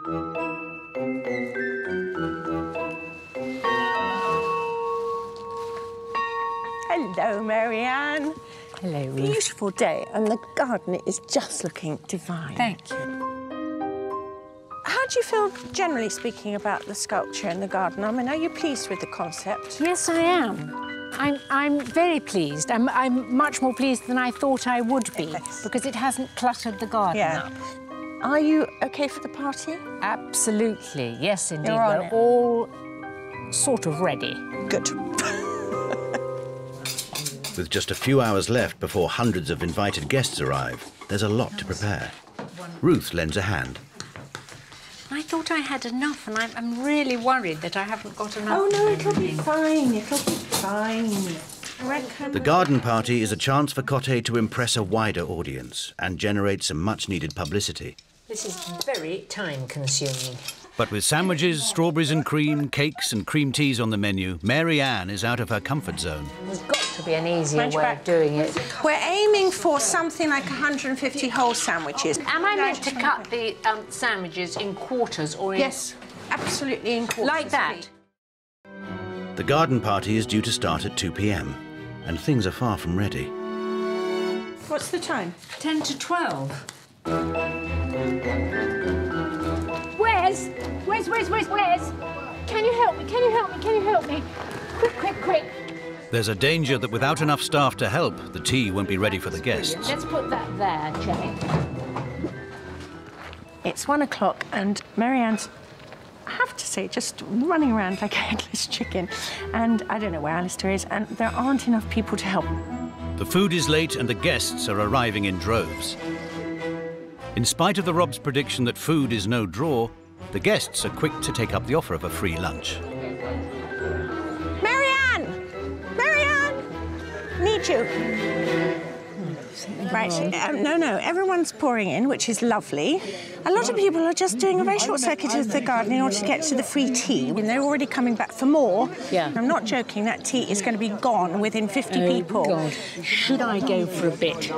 Hello, Marianne. Hello, Ruth. Beautiful day, and the garden is just looking divine. Thank you. How do you feel, generally speaking, about the sculpture in the garden? I mean, are you pleased with the concept? Yes, I am. I'm, I'm very pleased. I'm, I'm much more pleased than I thought I would be because it hasn't cluttered the garden Yeah. up. Are you okay for the party? Absolutely. Yes, indeed. You're on We're it. all sort of ready. Good. With just a few hours left before hundreds of invited guests arrive, there's a lot to prepare. Ruth lends a hand. I thought I had enough, and I'm, I'm really worried that I haven't got enough. Oh, no, it'll be fine. It'll be fine. I reckon. The garden party is a chance for Cothay to impress a wider audience and generate some much needed publicity. This is very time consuming. But with sandwiches, strawberries and cream, cakes and cream teas on the menu, Mary Ann is out of her comfort zone. There's got to be an easier Munch way back. of doing it. We're aiming for something like 150 whole sandwiches. Am I meant to cut the um, sandwiches in quarters or in... Yes, absolutely in quarters. Like that? The garden party is due to start at 2 pm, and things are far from ready. What's the time? 10 to 12. Where's? Where's, where's, where's, where's? Can you help me? Can you help me? Can you help me? Quick, quick, quick. There's a danger that without enough staff to help, the tea won't be ready for the guests. Let's put that there, Jenny. It's one o'clock, and Marianne's, I have to say, just running around like a headless chicken. And I don't know where Alistair is, and there aren't enough people to help. The food is late and the guests are arriving in droves. In spite of the Robbs' prediction that food is no draw, the guests are quick to take up the offer of a free lunch. Marianne! Marianne! Need you. Right, um, no, no, everyone's pouring in, which is lovely. A lot of people are just doing a very short circuit of the garden in order to get to the free tea. And they're already coming back for more. Yeah. I'm not joking, that tea is going to be gone within 50 Oh, people. God. Should I go for a bit?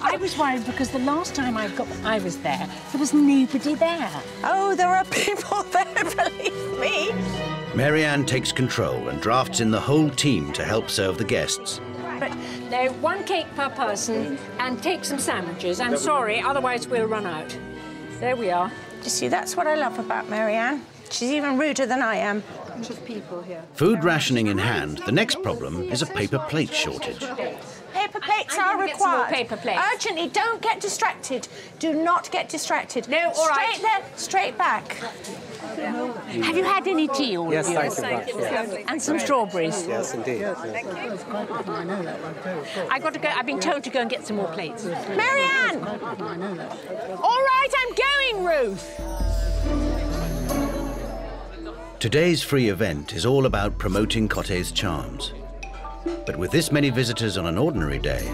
I was worried because the last time I got I was there, there was nobody there. Oh, there are people there, believe me. Marianne takes control and drafts in the whole team to help serve the guests. But no, one cake per person and take some sandwiches. I'm sorry, otherwise we'll run out. There we are. You see, that's what I love about Marianne. She's even ruder than I am. bunch people here. Food rationing in hand, the next problem is a paper plate shortage. Paper plates I'm are gonna get some more required. paper plates. Urgently, don't get distracted. Do not get distracted. No, all right. Straight there, straight back. Have you had any tea, all Yes, of you? thank you, Brad, yes. And some strawberries. Yes, indeed. Thank you. I got to go. I've been told to go and get some more plates. Marianne! All right, I'm going, Ruth. Today's free event is all about promoting Cothay's charms. But with this many visitors on an ordinary day,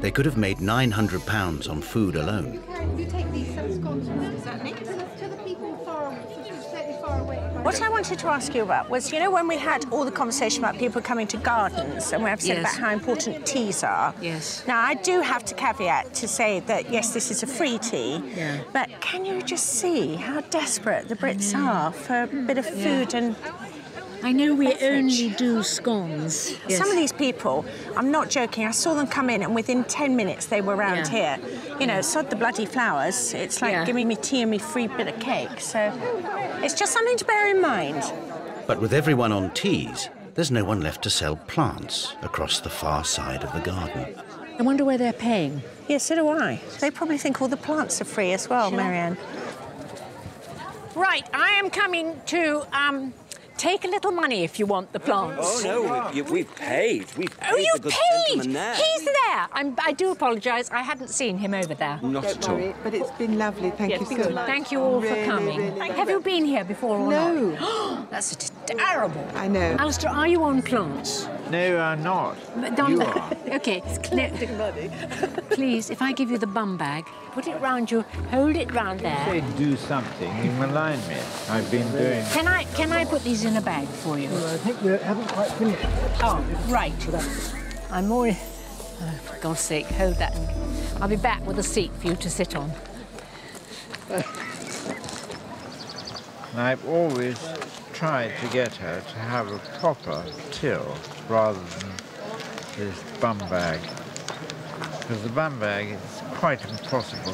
they could have made £900 on food alone. You take these some scones. Is that neat? To the people far, slightly far away. What I wanted to ask you about was, you know, when we had all the conversation about people coming to gardens and we have said Yes. about how important teas are. Yes. Now, I do have to caveat to say that, yes, this is a free tea, Yeah. but can you just see how desperate the Brits are for a bit of Yeah. food and I know we only do scones. Yes. Some of these people, I'm not joking, I saw them come in and within 10 minutes they were round Yeah. here. You know, sod the bloody flowers. It's like Yeah. giving me tea and me free bit of cake. So it's just something to bear in mind. But with everyone on teas, there's no one left to sell plants across the far side of the garden. I wonder where they're paying. Yes, so do I. They probably think all the plants are free as well, Marianne. Right, I am coming to um, take a little money if you want the plants. Oh no, we, we've paid. We've oh, paid Oh, you the good paid! gentleman there. He's there. I'm, I do apologise. I hadn't seen him over there. Not at all. but it's been lovely. Thank Yes, you so much. Thank you all for Really, coming. really Have you been here before or No. not? That's terrible. I know. Alistair, are you on plants? No, I'm not. But don't- You are. okay. No, please, if I give you the bum bag, put it round you, hold it round there. Say do something, you malign me. I've been doing... Can I can I put these in a bag for you? I think we haven't quite finished. Oh, right. I'm more. Oh, for God's sake, hold that. and I'll be back with a seat for you to sit on. And I've always tried to get her to have a proper till rather than this bum bag. Because the bum bag is quite impossible.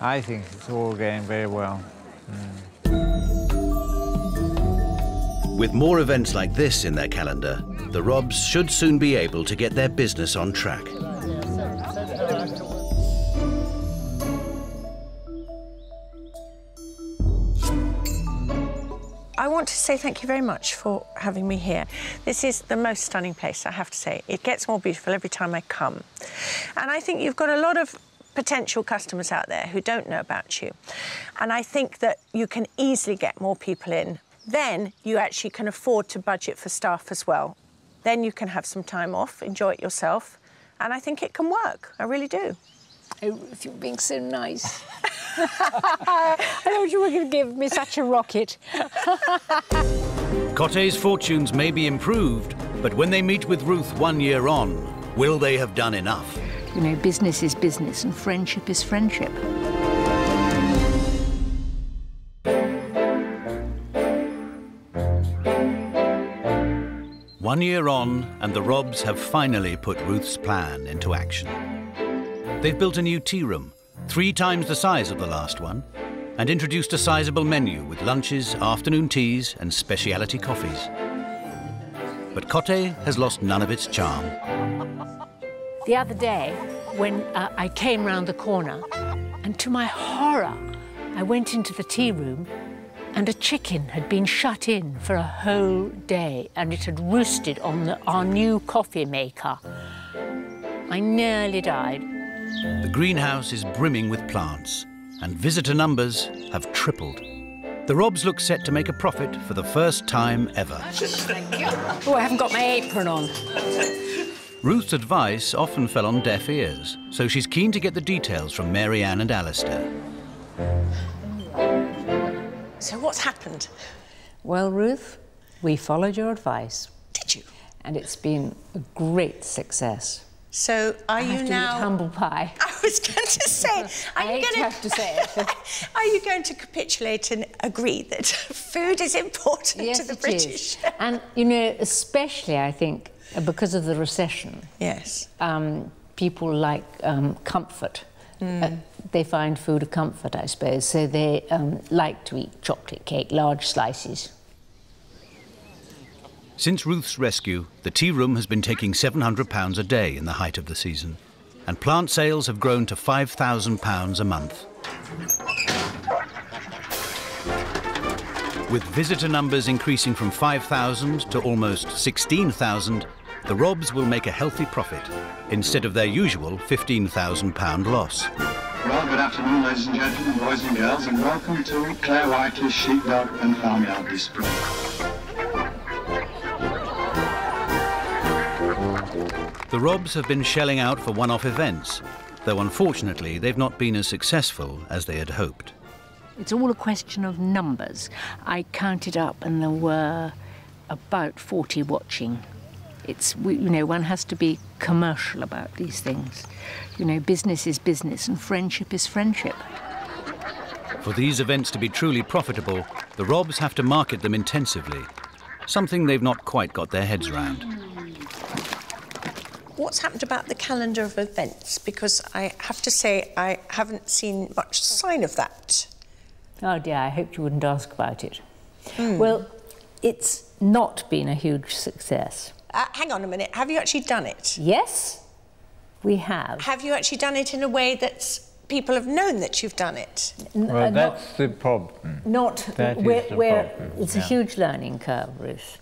I think it's all going very well. Hmm. With more events like this in their calendar, the Robbs should soon be able to get their business on track. Want to say thank you very much for having me here. This is the most stunning place, I have to say. It gets more beautiful every time I come. And I think you've got a lot of potential customers out there who don't know about you. And I think that you can easily get more people in. Then you actually can afford to budget for staff as well. Then you can have some time off, enjoy it yourself. And I think it can work. I really do. Oh, Ruth, you're being so nice. I thought you were going to give me such a rocket. Cothay's fortunes may be improved, but when they meet with Ruth one year on, will they have done enough? You know, business is business and friendship is friendship. One year on, and the Robbs have finally put Ruth's plan into action. They've built a new tea room, three times the size of the last one, and introduced a sizable menu with lunches, afternoon teas, and specialty coffees. But Cothay has lost none of its charm. The other day, when uh, I came round the corner, and to my horror, I went into the tea room and a chicken had been shut in for a whole day and it had roosted on the, our new coffee maker. I nearly died. The greenhouse is brimming with plants, and visitor numbers have tripled. The Robbs look set to make a profit for the first time ever. Oh, I haven't got my apron on. Ruth's advice often fell on deaf ears, so she's keen to get the details from Mary Ann and Alistair. So what's happened? Well, Ruth, we followed your advice. Did you? And it's been a great success. So are I you have to eat now humble pie? I was going to say, are I you hate to going have to say it. are you going to capitulate and agree that food is important Yes, to the it British? is. And, you know, especially, I think, because of the recession. Yes. Um, people like um, comfort. Mm. Uh, they find food a comfort, I suppose. So they um, like to eat chocolate cake, large slices. Since Ruth's rescue, the tea room has been taking £700 a day in the height of the season, and plant sales have grown to £5,000 a month. With visitor numbers increasing from 5,000 to almost 16,000, the Robbs will make a healthy profit instead of their usual £15,000 loss. Well, good afternoon, ladies and gentlemen, boys and girls, and welcome to Claire Whiteley's Sheepdog and Farmyard Display. The Robbs have been shelling out for one-off events, though unfortunately they've not been as successful as they had hoped. It's all a question of numbers. I counted up and there were about 40 watching. It's, you know, one has to be commercial about these things. You know, business is business and friendship is friendship. For these events to be truly profitable, the Robbs have to market them intensively, something they've not quite got their heads round. What's happened about the calendar of events? Because I have to say, I haven't seen much sign of that. Oh dear, I hoped you wouldn't ask about it. Well, it's not been a huge success. Uh, hang on a minute. Have you actually done it? Yes, we have. Have you actually done it in a way that people have known that you've done it? Well, that's the problem. Not That is we're, the we're- problem, It's a huge learning curve, Ruth,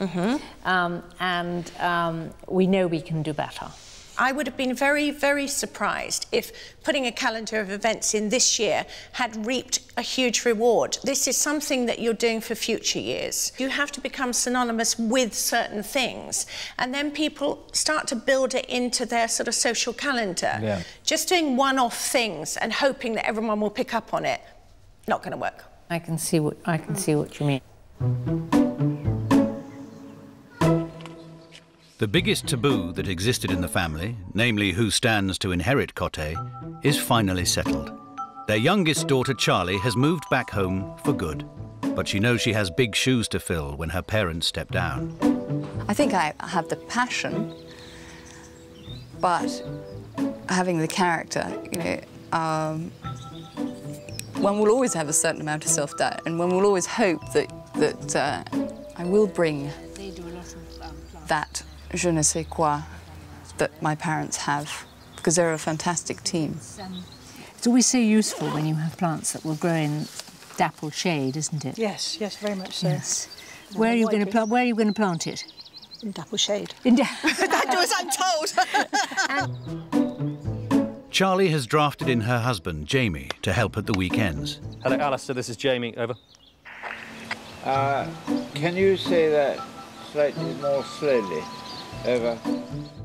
um, and um, we know we can do better. I would have been very, very surprised if putting a calendar of events in this year had reaped a huge reward. This is something that you're doing for future years. You have to become synonymous with certain things, and then people start to build it into their sort of social calendar. Yeah. Just doing one-off things and hoping that everyone will pick up on it, not going to work. I can see what I can see what you mean. The biggest taboo that existed in the family, namely who stands to inherit Cothay, is finally settled. Their youngest daughter, Charlie, has moved back home for good. But she knows she has big shoes to fill when her parents step down. I think I have the passion, but having the character, you know, um, one will always have a certain amount of self-doubt, and one will always hope that that uh, I will bring that je ne sais quoi that my parents have, because they're a fantastic team. It's always so useful when you have plants that will grow in dapple shade, isn't it? Yes, yes, very much so. Yes. Where are you going to plant? Where are you going to plant it? In dapple shade. In da- that was untold. Charlie has drafted in her husband, Jamie, to help at the weekends. Hello, Alistair. This is Jamie. Over. Uh, can you say that slightly more slowly? Over.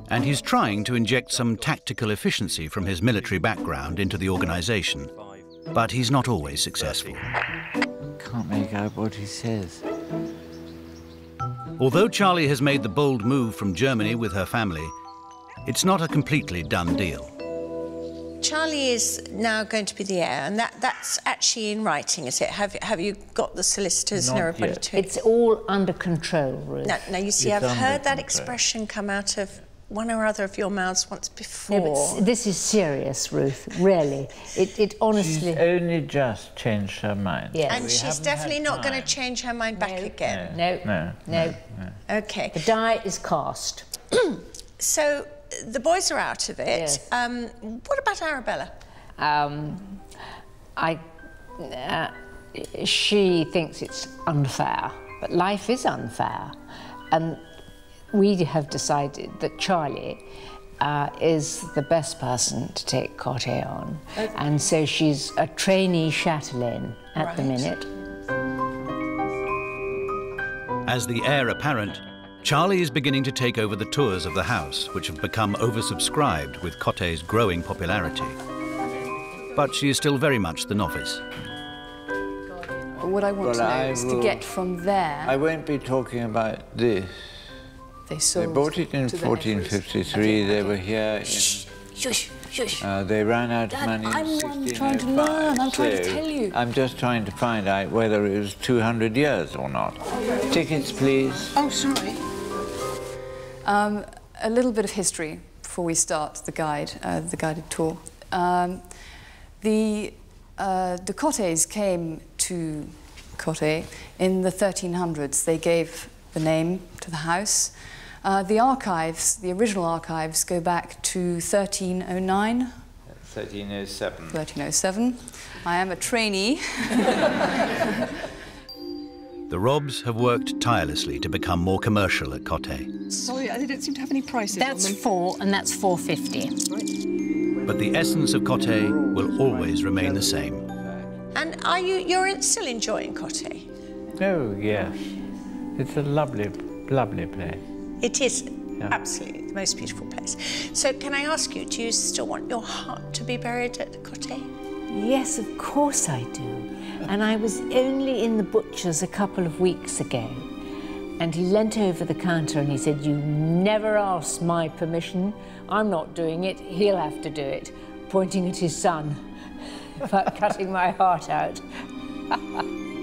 And he's trying to inject some tactical efficiency from his military background into the organisation. But he's not always successful. Can't make out what he says. Although Charlie has made the bold move from Germany with her family, it's not a completely done deal. Charlie is now going to be the heir, and that, that's actually in writing, is it? Have, have you got the solicitors and everybody yet. to It's all under control, Ruth. No, no, you see, It's I've heard that control. expression come out of one or other of your mouths once before. No, but this is serious, Ruth. Really, it, it honestly. She's only just changed her mind. Yes. and We she's definitely not going to change her mind back again. No, No, no. Okay. The die is cast. So the boys are out of it. Yes. Um, what about Arabella? Um, I. Uh, she thinks it's unfair, but life is unfair, and we have decided that Charlie. Uh, is the best person to take Cothay on. And so she's a trainee chatelaine at the minute. As the heir apparent, Charlie is beginning to take over the tours of the house, which have become oversubscribed with Cothay's growing popularity. But she is still very much the novice. But what I want Well, to know I is to get from there. I won't be talking about this. They They sold bought it in to the 1453. They were here. In, Shush, shush. uh, they ran out of money in I'm the one trying to learn. I'm trying to tell you. I'm just trying to find out whether it was 200 years or not. Tickets, please. Oh, sorry. Um, a little bit of history before we start the guide, uh, the guided tour. Um, the uh, the Cothays came to Cothay in the 1300s. They gave the name to the house. Uh, the archives, the original archives, go back to 1309, 1307. 1307. I am a trainee. The Robbs have worked tirelessly to become more commercial at Cothay. Sorry, they don't seem to have any prices That's on them. four, and that's four fifty. But the essence of Cothay will always remain the same. And are you you're still enjoying Cothay? Oh, yes. It's a lovely, lovely place. It is Yeah. absolutely the most beautiful place. So can I ask you, do you still want your heart to be buried at Cothay? Yes, of course I do. And I was only in the butcher's a couple of weeks ago. And he leant over the counter and he said, You never asked my permission. I'm not doing it. He'll have to do it, pointing at his son about cutting my heart out.